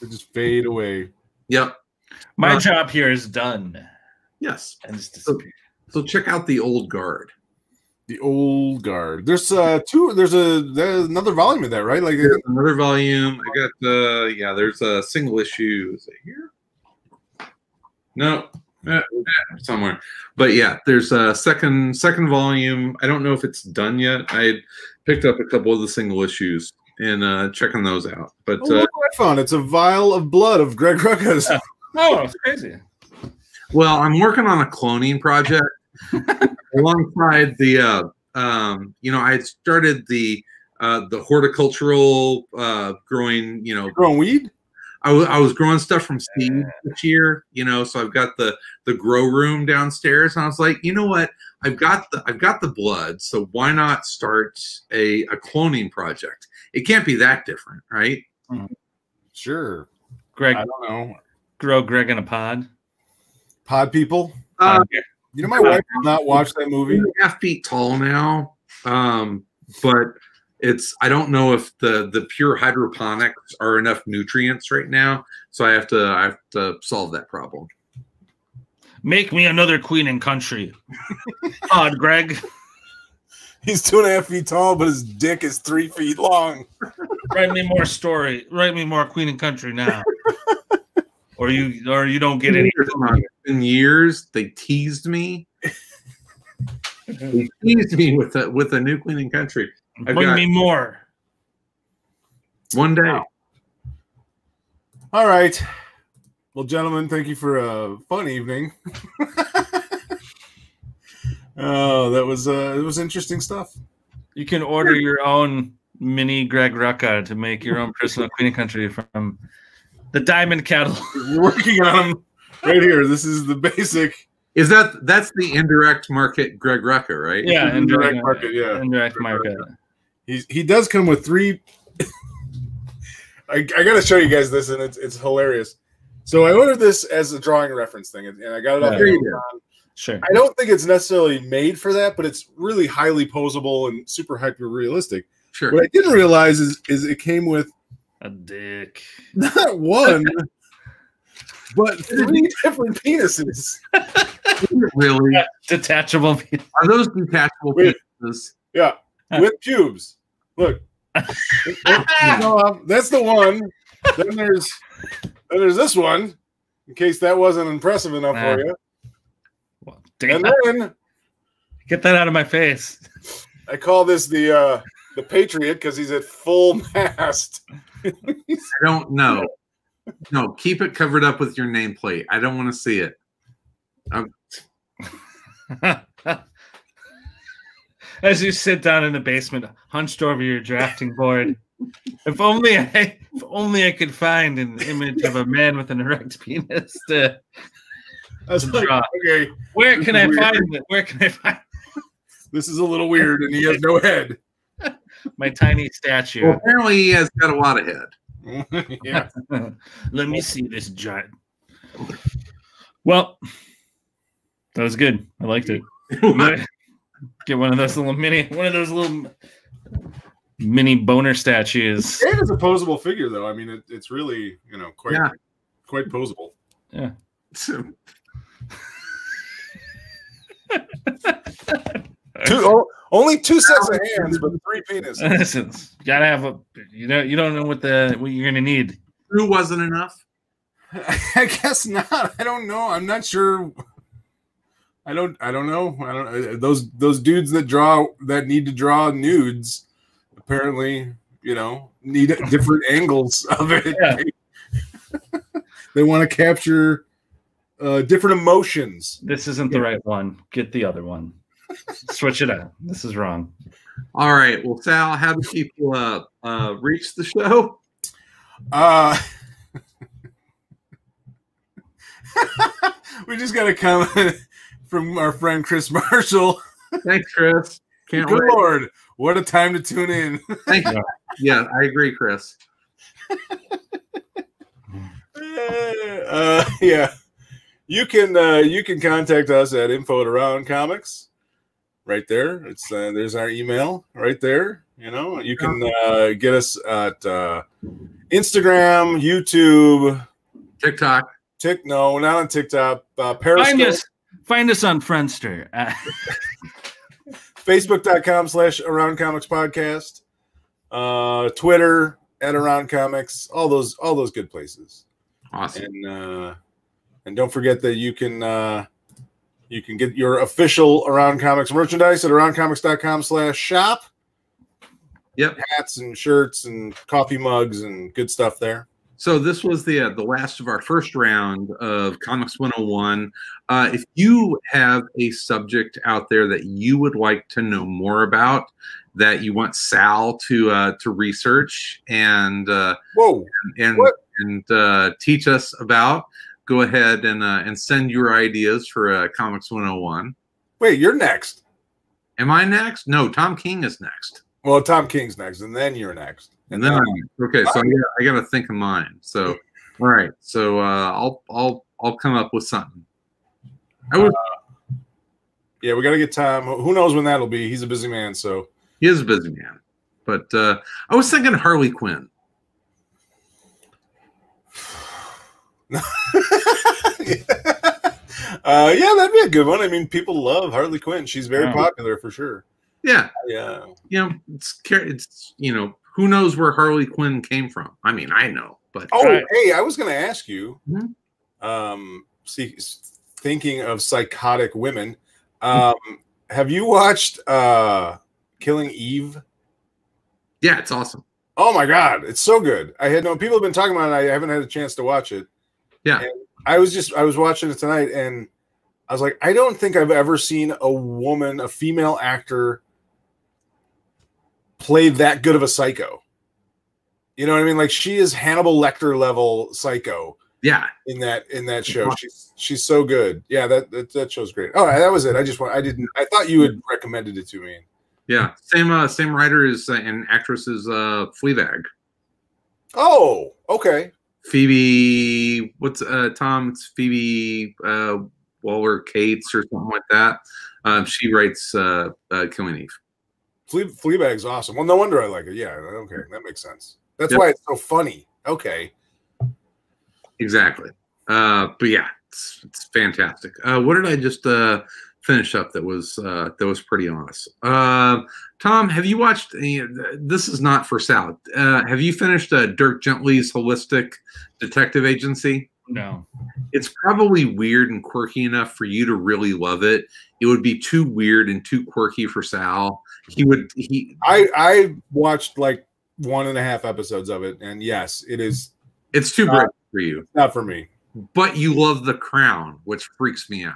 They just fade away. yep My Uh, job here is done. yes And just disappear. so check out the old guard The old guard. There's uh two. There's a there's another volume of that, right? Like There's another volume i got the yeah there's a single issue is it here no eh, eh, somewhere but yeah there's a second second volume i don't know if it's done yet i picked up a couple of the single issues and uh checking those out but oh, uh, I found. It's a vial of blood of Greg Rucka's. *laughs* Oh, it's crazy. well i'm working on a cloning project *laughs* alongside the uh um you know i had started the uh the horticultural uh growing you know Growing weed. I was growing stuff from seed this year, you know, so I've got the the grow room downstairs, and I was like, you know what? I've got the I've got the blood, so why not start a a cloning project? It can't be that different, right? Sure. Greg, I don't know. grow Greg in a pod. Pod people. Uh, You know, my wife will not watch that movie. two and a half feet tall now, um, but it's I don't know if the the pure hydroponics are enough nutrients right now, so I have to I have to solve that problem. Make me another queen and country. *laughs* Pod, Greg. He's two and a half feet tall, but his dick is three feet long. Write me more story. Write me more queen and country now. or you or you don't get any. In years, they teased me. *laughs* they teased me with a with a new Queen and Country. I've Bring got- me more. One day, All right. Well, gentlemen, thank you for a fun evening. *laughs* oh, that was uh, it was interesting stuff. You can order your own mini Greg Rucka to make your own personal queen and country from the Diamond Kettle. *laughs* We're working on them right here. This is the basic is that that's the indirect market Greg Rucka, right? Yeah, indirect indirect market. Yeah, Indirect market. He's, he does come with three. *laughs* I, I got to show you guys this, and it's it's hilarious. So I ordered this as a drawing reference thing, and and I got it off Yeah. There. Sure. I don't think it's necessarily made for that, but it's really highly posable and super hyper realistic. Sure. What I didn't realize is is it came with A dick. *laughs* not one, but three *laughs* different penises. Really? Detachable. Are those detachable Wait. pieces? Yeah, *laughs* with pubes. Look, that's the one. Then there's then there's this one. In case that wasn't impressive enough for you, Well, damn, and then get that out of my face. I call this the uh the Patriot because he's at full *laughs* mast. I don't know. No, keep it covered up with your nameplate. I don't want to see it. *laughs* As you sit down in the basement, hunched over your drafting board. If only I, if only I could find an image of a man with an erect *laughs* penis. To, I was like, Draw. okay, where can I Weird. find it? Where can I find this is a little weird, and he has no head. *laughs* my tiny statue? Well, apparently he has got a lot of head. yeah, *laughs* Let me see this giant. Well, that was good. I liked it. Get one of those little mini, one of those little mini boner statues. it is a posable figure, though. I mean, it, it's really you know quite Yeah. quite posable. *laughs* Two, oh, only two sets of hands, but three penises. *laughs* Listen, you gotta have a. You know, you don't know what the what you're gonna need. Two wasn't enough. *laughs* I guess not. I don't know. I'm not sure. I don't. I don't know. I don't. uh, Those those dudes that draw that need to draw nudes, apparently, you know, need *laughs* different angles of it. Yeah. *laughs* they want to capture uh, different emotions. This isn't the right one. Get the other one. Switch it out. This is wrong. All right. Well, Sal, how do people uh, uh, reach the show? Uh, *laughs* we just got to comment from our friend Chris *laughs* Marshall. Thanks, Chris. Can't Good wait. lord, what a time to tune in. Thank you. Yeah, I agree, Chris. *laughs* uh, yeah, you can uh, you can contact us at info at around comics. Right there, it's uh, there's our email right there. You know, you can uh, get us at uh, Instagram, YouTube, TikTok. Tik. No, not on TikTok. Uh, Periscope, Find us. On Friendster. Uh, *laughs* Facebook.com slash Around Comics Podcast, uh, Twitter at Around Comics. All those all those good places. Awesome. and uh, and don't forget that you can uh, you can get your official around comics merchandise at aroundcomics.com slash shop Yep. hats and shirts and coffee mugs and good stuff there So this was the uh, the last of our first round of Comics 101. Uh, if you have a subject out there that you would like to know more about, that you want Sal to uh, to research and uh, whoa and What? and uh, teach us about, go ahead and uh, and send your ideas for uh, Comics 101. Wait, you're next. Am I next? No, Tom King is next. Well, Tom King's next, and then you're next. And then I'm okay. So I gotta, I gotta think of mine. So all right. So uh, I'll I'll I'll come up with something. I was Yeah, we got to get time. Who knows when that'll be? He's a busy man, so he is a busy man, but uh, I was thinking Harley Quinn. *laughs* uh, yeah, that'd be a good one. I mean, people love Harley Quinn. She's very Yeah. popular for sure. Yeah, Yeah. you know, it's it's you know who knows where Harley Quinn came from. I mean, I know, but Oh, Right. hey, I was going to ask you. Mhm. Um, see, thinking of psychotic women, um, have you watched uh, Killing Eve? yeah, it's awesome. Oh my god, it's so good. I had no people have been talking about it. I haven't had a chance to watch it. Yeah. And I was just I was watching it tonight and I was like, I don't think I've ever seen a woman, a female actor play that good of a psycho. You know what I mean? Like she is Hannibal Lecter level psycho Yeah, in that in that show. She's she's so good. Yeah, that that, that show's great. Oh, that was it. I just want I didn't I thought you had recommended it to me. yeah. Same uh, same writer is uh, and actress is uh, Fleabag. Oh, okay. Phoebe, what's uh Tom? It's Phoebe uh Waller Cates or something like that. Um, she writes uh, uh Killing Eve. Flea, Fleabag's awesome. Well, no wonder I like it. Yeah, okay, that makes sense. That's Yep. why it's so funny. Okay. Exactly. Uh, but yeah, it's, it's fantastic. Uh, what did I just uh finish up that was uh that was pretty honest? Uh, Tom, have you watched? Uh, this is not for Sal. Uh, have you finished uh, Dirk Gently's Holistic Detective Agency? No. It's probably weird and quirky enough for you to really love it. It would be too weird and too quirky for Sal. He would he. I I watched like one and a half episodes of it, and yes, it is It's too bright for you, not for me. but you love The Crown, which freaks me out.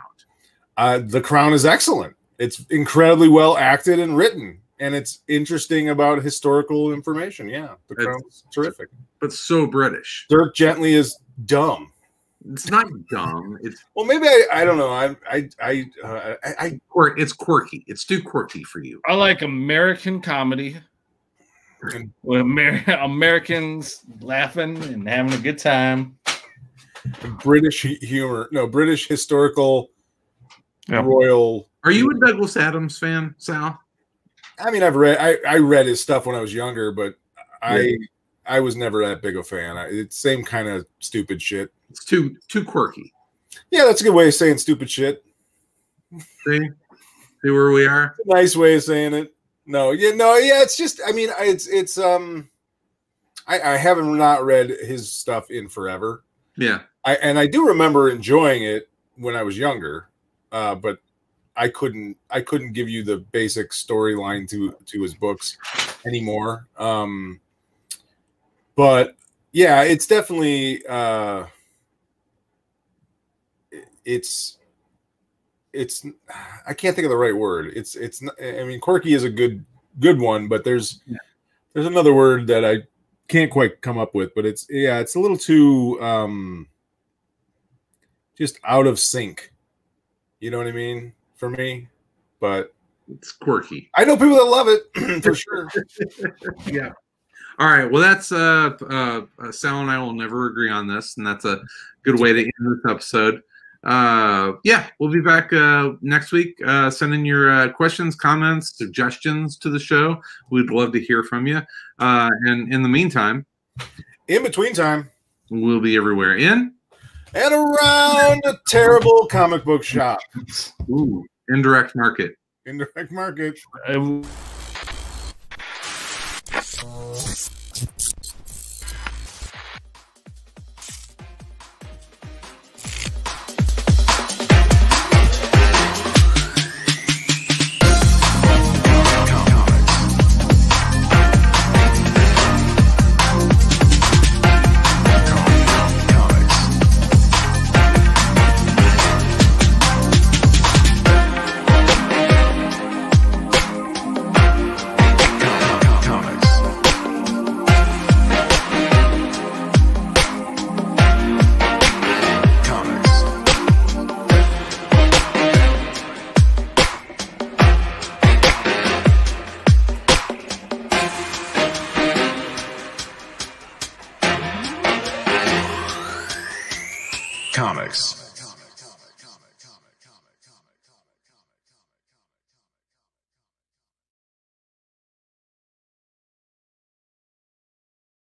Uh, the Crown is excellent. It's incredibly well acted and written, and it's interesting about historical information. Yeah, the Crown is terrific. But so British. Dirk Gently is dumb. It's not dumb. It's Well, maybe I, I don't know. I I I, uh, I, I quirk. It's quirky. It's too quirky for you. I like American comedy. With Amer- Americans laughing and having a good time. British humor. No, British historical Yeah. royal. Are you a Douglas Adams fan, Sal? I mean, I've read I, I read his stuff when I was younger, but I I was never that big a fan. I, it's same kind of stupid shit. It's too too quirky. Yeah, that's a good way of saying stupid shit. See, see where we are. Nice way of saying it. No, yeah, no, yeah. It's just, I mean, it's it's um, I I haven't not read his stuff in forever. Yeah, I and I do remember enjoying it when I was younger, uh, but I couldn't I couldn't give you the basic storyline to to his books anymore. Um, but yeah, it's definitely uh, it's it's I can't think of the right word. It's it's I mean quirky is a good good one, but there's Yeah. there's another word that I can't quite come up with, but it's yeah, it's a little too um just out of sync. You know what I mean? For me. But it's quirky. I know people that love it *clears throat* for sure. *laughs* yeah. All right. Well, that's uh, uh, uh, Sal and I will never agree on this, and that's a good way to end this episode. Uh, yeah, we'll be back uh, next week. Uh, send in your uh, questions, comments, suggestions to the show. We'd love to hear from you. Uh, and in the meantime, In between time we'll be everywhere in and around a terrible comic book shop. ooh, indirect market. Indirect market. Uh,